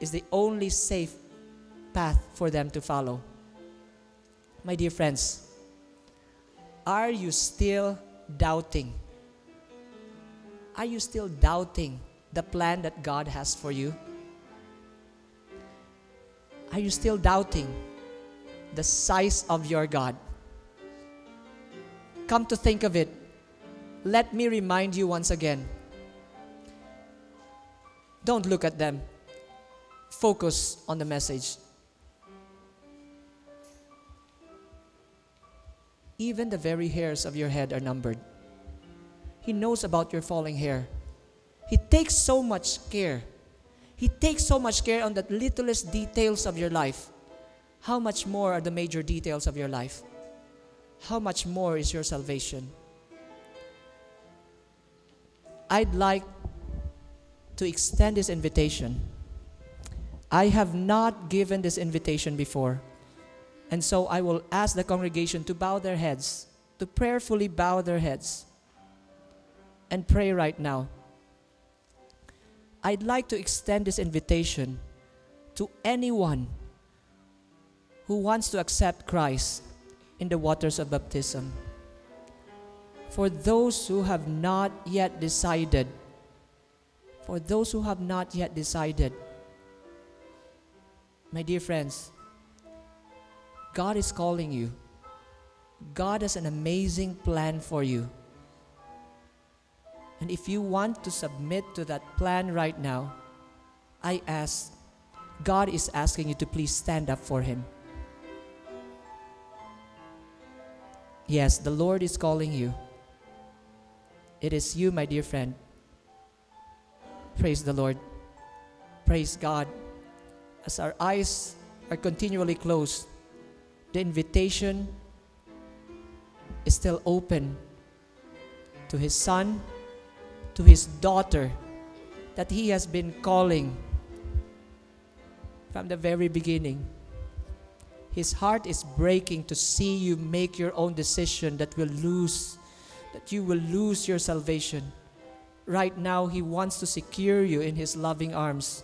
is the only safe path for them to follow. My dear friends, are you still doubting? Are you still doubting the plan that God has for you? Are you still doubting the size of your God? Come to think of it, let me remind you once again. Don't look at them. Focus on the message. Even the very hairs of your head are numbered. He knows about your falling hair. He takes so much care. He takes so much care on the littlest details of your life. How much more are the major details of your life? how much more is your salvation? I'd like to extend this invitation. I have not given this invitation before. And so I will ask the congregation to bow their heads, to prayerfully bow their heads, and pray right now. I'd like to extend this invitation to anyone who wants to accept Christ in the waters of baptism. For those who have not yet decided, for those who have not yet decided, my dear friends, God is calling you. God has an amazing plan for you. And if you want to submit to that plan right now, I ask, God is asking you to please stand up for Him. Yes, the Lord is calling you. It is you, my dear friend. Praise the Lord. Praise God. As our eyes are continually closed, the invitation is still open to His Son, to His daughter that He has been calling from the very beginning. His heart is breaking to see you make your own decision that will lose, that you will lose your salvation. Right now, He wants to secure you in His loving arms.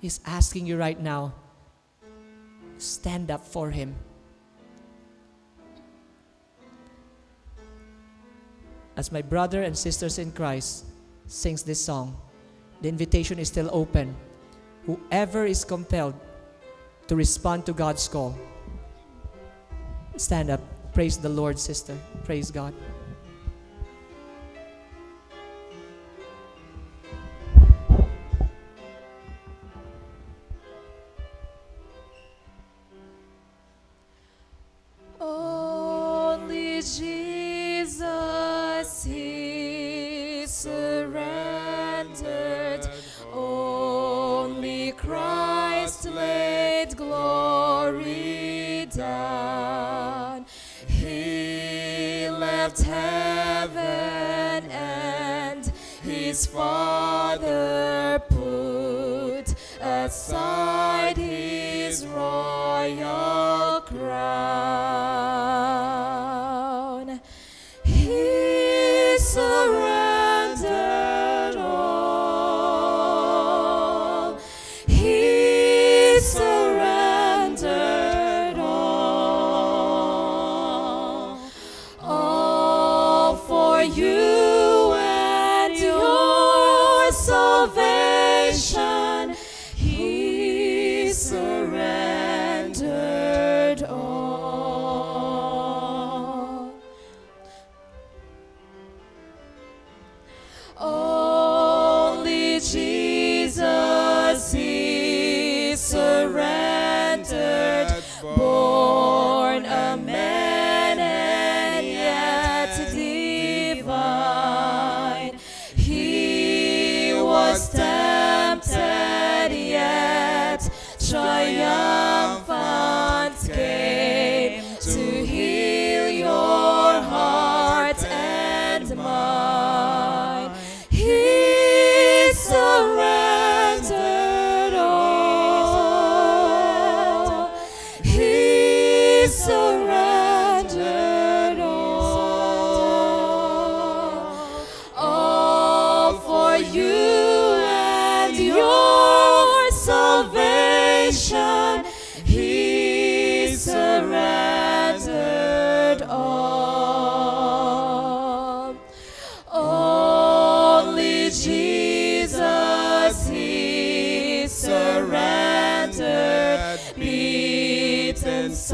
He's asking you right now, stand up for Him. As my brother and sisters in Christ sings this song, the invitation is still open. Whoever is compelled to respond to God's call, stand up. Praise the Lord, sister. Praise God.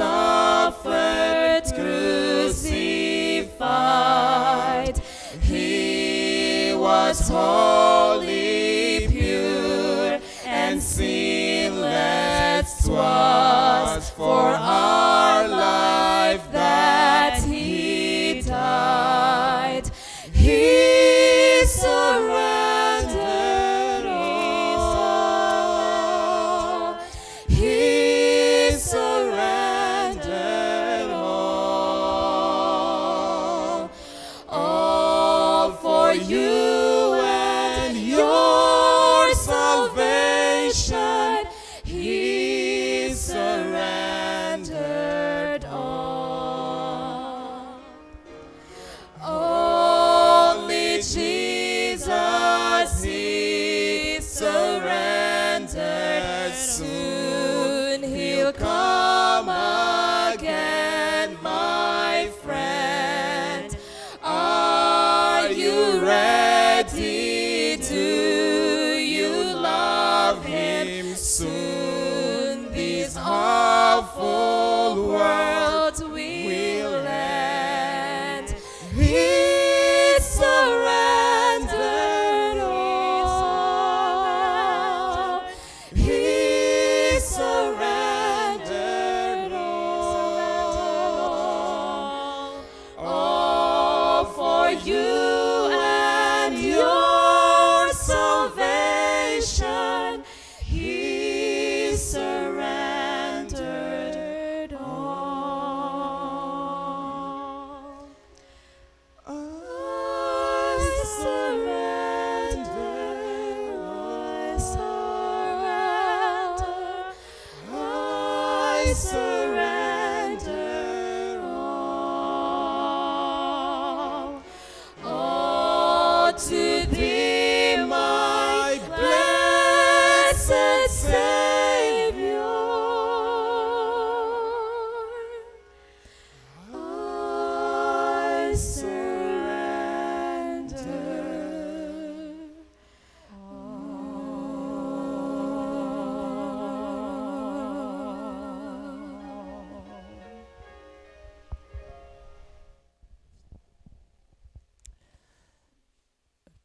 Suffered, crucified. He was holy, pure, and sinless. 'Twas for our life that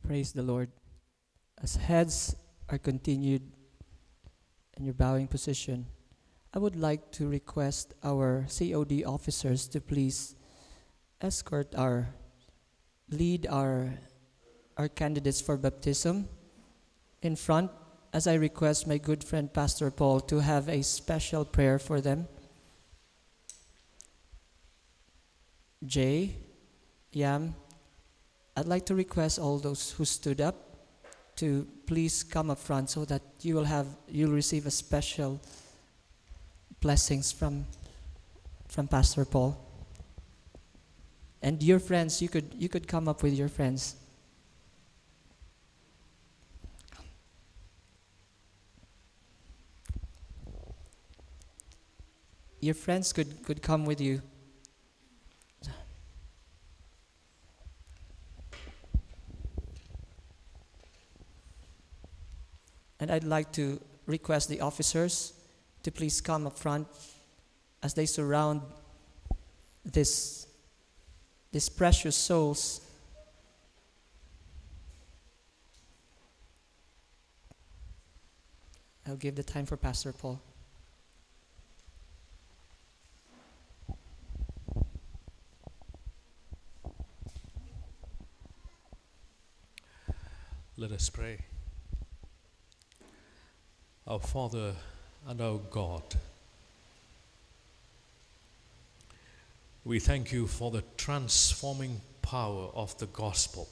Praise the Lord. As heads are continued in your bowing position, I would like to request our COD officers to please escort our lead our our candidates for baptism in front as I request my good friend Pastor Paul to have a special prayer for them. Jay, Yam, I'd like to request all those who stood up to please come up front so that you will have you'll receive a special blessings from from Pastor Paul. And your friends, you could you could come up with your friends. Your friends could, could come with you. And I'd like to request the officers to please come up front as they surround this, these precious souls. I'll give the time for Pastor Paul. Let us pray. Our Father and our God, we thank you for the transforming power of the gospel.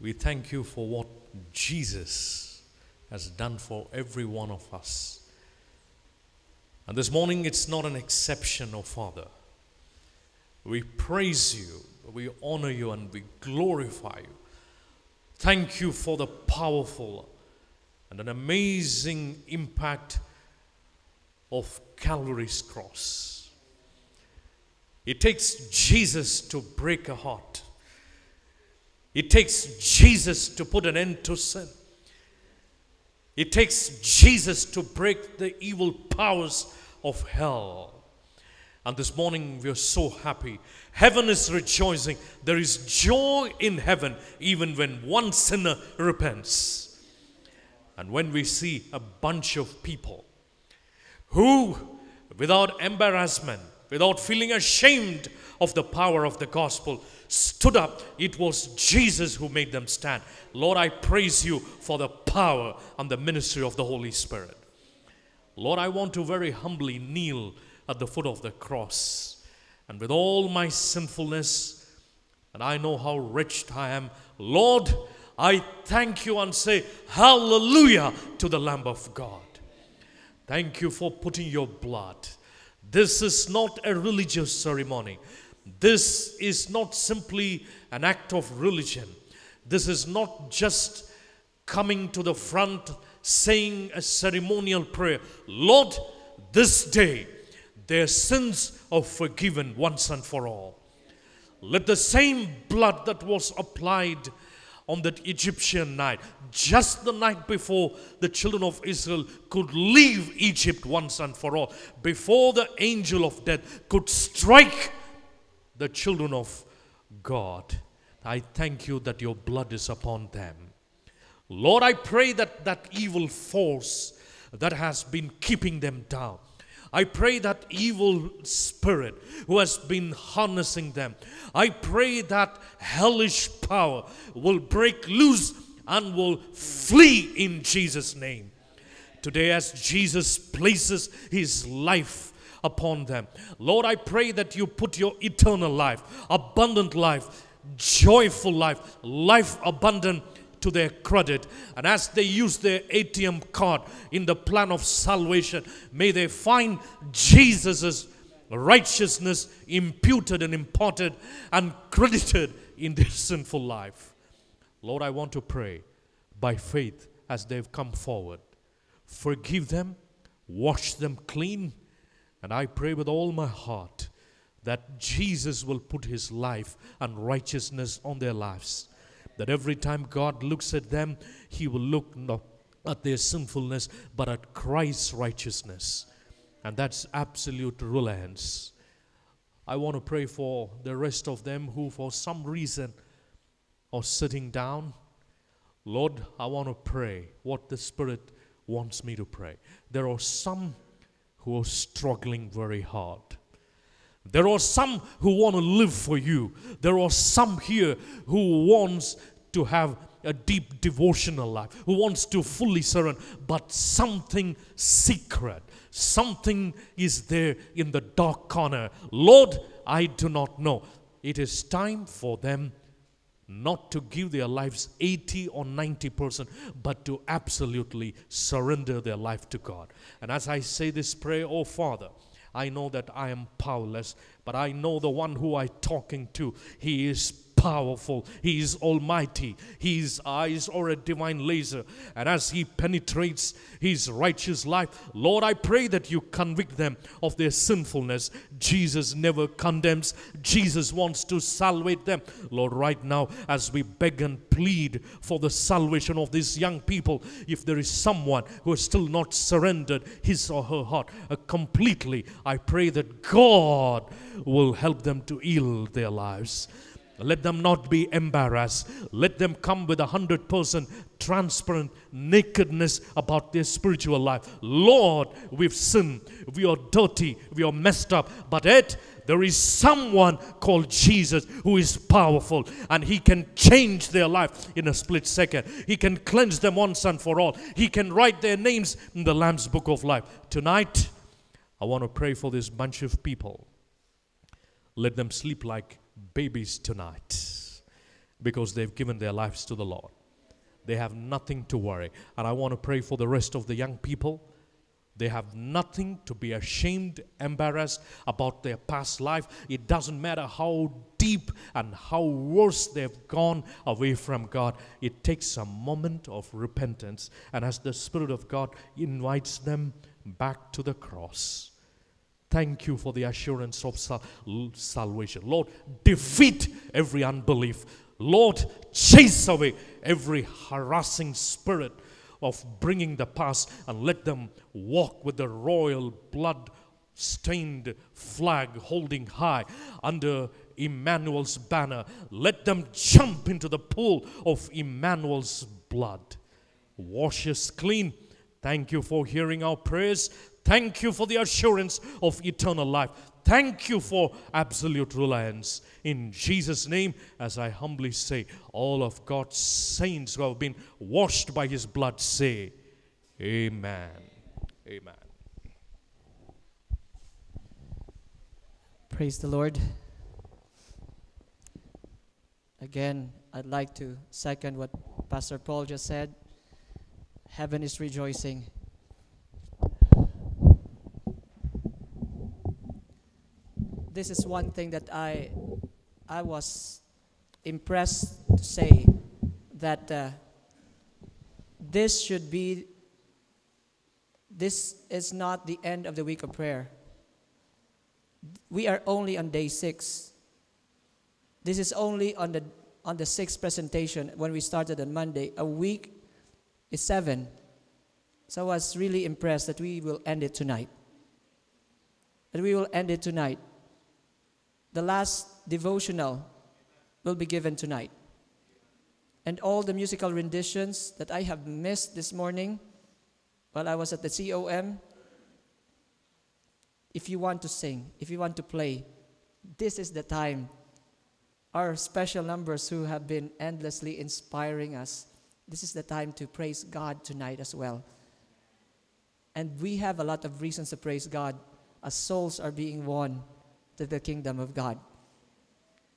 We thank you for what Jesus has done for every one of us. And this morning it's not an exception, oh Father. We praise you, we honor you, and we glorify you. Thank you for the powerful and an amazing impact of Calvary's cross. It takes Jesus to break a heart. It takes Jesus to put an end to sin. It takes Jesus to break the evil powers of hell. And this morning we are so happy. Heaven is rejoicing. There is joy in heaven even when one sinner repents. And when we see a bunch of people who, without embarrassment, without feeling ashamed of the power of the gospel, stood up, it was Jesus who made them stand. Lord, I praise you for the power and the ministry of the Holy Spirit. Lord, I want to very humbly kneel at the foot of the cross. And with all my sinfulness, and I know how wretched I am, Lord, I thank you and say, Hallelujah to the Lamb of God. Thank you for putting your blood. This is not a religious ceremony. This is not simply an act of religion. This is not just coming to the front saying a ceremonial prayer. Lord, this day their sins are forgiven once and for all. Let the same blood that was applied on that Egyptian night, just the night before the children of Israel could leave Egypt once and for all, before the angel of death could strike the children of God. I thank you that your blood is upon them. Lord, I pray that that evil force that has been keeping them down, I pray that evil spirit who has been harnessing them, I pray that hellish power will break loose and will flee in Jesus' name. Today, as Jesus places his life upon them, Lord, I pray that you put your eternal life, abundant life, joyful life, life abundant to their credit. And as they use their ATM card in the plan of salvation, may they find Jesus' righteousness imputed and imparted and credited in their [laughs] sinful life. Lord, I want to pray by faith as they've come forward. Forgive them, wash them clean, and I pray with all my heart that Jesus will put his life and righteousness on their lives. That every time God looks at them, he will look not at their sinfulness, but at Christ's righteousness. And that's absolute reliance. I want to pray for the rest of them who, for some reason, are sitting down. Lord, I want to pray what the Spirit wants me to pray. There are some who are struggling very hard. There are some who want to live for you. There are some here who wants to have a deep devotional life, who wants to fully surrender, but something secret, something is there in the dark corner. Lord, I do not know. It is time for them not to give their lives 80 or 90%, but to absolutely surrender their life to God. And as I say this prayer, oh Father, I know that I am powerless, but I know the one who I'm talking to. He is powerful. He is almighty. His eyes are a divine laser. And as he penetrates his righteous life, Lord, I pray that you convict them of their sinfulness. Jesus never condemns. Jesus wants to salvate them. Lord, right now, as we beg and plead for the salvation of these young people, if there is someone who has still not surrendered his or her heart uh, completely, I pray that God will help them to yield their lives. Let them not be embarrassed. Let them come with a hundred percent transparent nakedness about their spiritual life. Lord, we've sinned. We are dirty. We are messed up. But yet, there is someone called Jesus who is powerful and he can change their life in a split second. He can cleanse them once and for all. He can write their names in the Lamb's book of life. Tonight, I want to pray for this bunch of people. Let them sleep like babies tonight because they've given their lives to the Lord. They have nothing to worry. And I want to pray for the rest of the young people. They have nothing to be ashamed, embarrassed about their past life. It doesn't matter how deep and how worse they've gone away from God. It takes a moment of repentance. And as the Spirit of God invites them back to the cross, Thank you for the assurance of sal- salvation. Lord, defeat every unbelief. Lord, chase away every harassing spirit of bringing the past and let them walk with the royal blood stained flag holding high under Emmanuel's banner. Let them jump into the pool of Emmanuel's blood. Wash us clean. Thank you for hearing our prayers. Thank you for the assurance of eternal life. Thank you for absolute reliance. In Jesus' name, as I humbly say, all of God's saints who have been washed by his blood say, Amen. Amen. Praise the Lord. Again, I'd like to second what Pastor Paul just said. Heaven is rejoicing. This is one thing that I, I was impressed to say that uh, this should be, this is not the end of the week of prayer we are only on day six. This is only on the on the sixth presentation when we started on Monday. A week is seven. So I was really impressed that we will end it tonight. That we will end it tonight. The last devotional will be given tonight. And all the musical renditions that I have missed this morning while I was at the COM, if you want to sing, if you want to play, this is the time. Our special numbers who have been endlessly inspiring us, this is the time to praise God tonight as well. And we have a lot of reasons to praise God as souls are being won to the kingdom of God.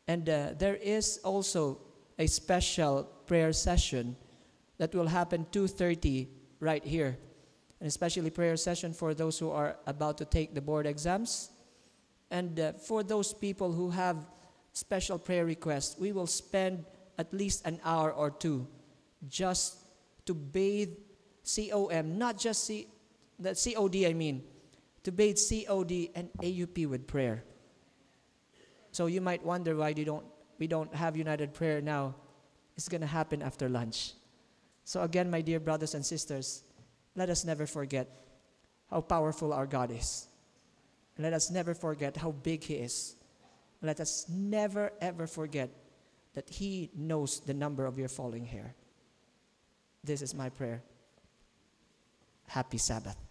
And uh, there is also a special prayer session that will happen 2:30 right here. And especially prayer session for those who are about to take the board exams. And uh, for those people who have special prayer requests, we will spend at least an hour or two just to bathe COM, not just C, the COD, I mean, to bathe COD and AUP with prayer. So you might wonder why you don't, we don't have united prayer now. It's going to happen after lunch. So, again, my dear brothers and sisters, let us never forget how powerful our God is. Let us never forget how big He is. Let us never, ever forget that He knows the number of your falling hair. This is my prayer. Happy Sabbath.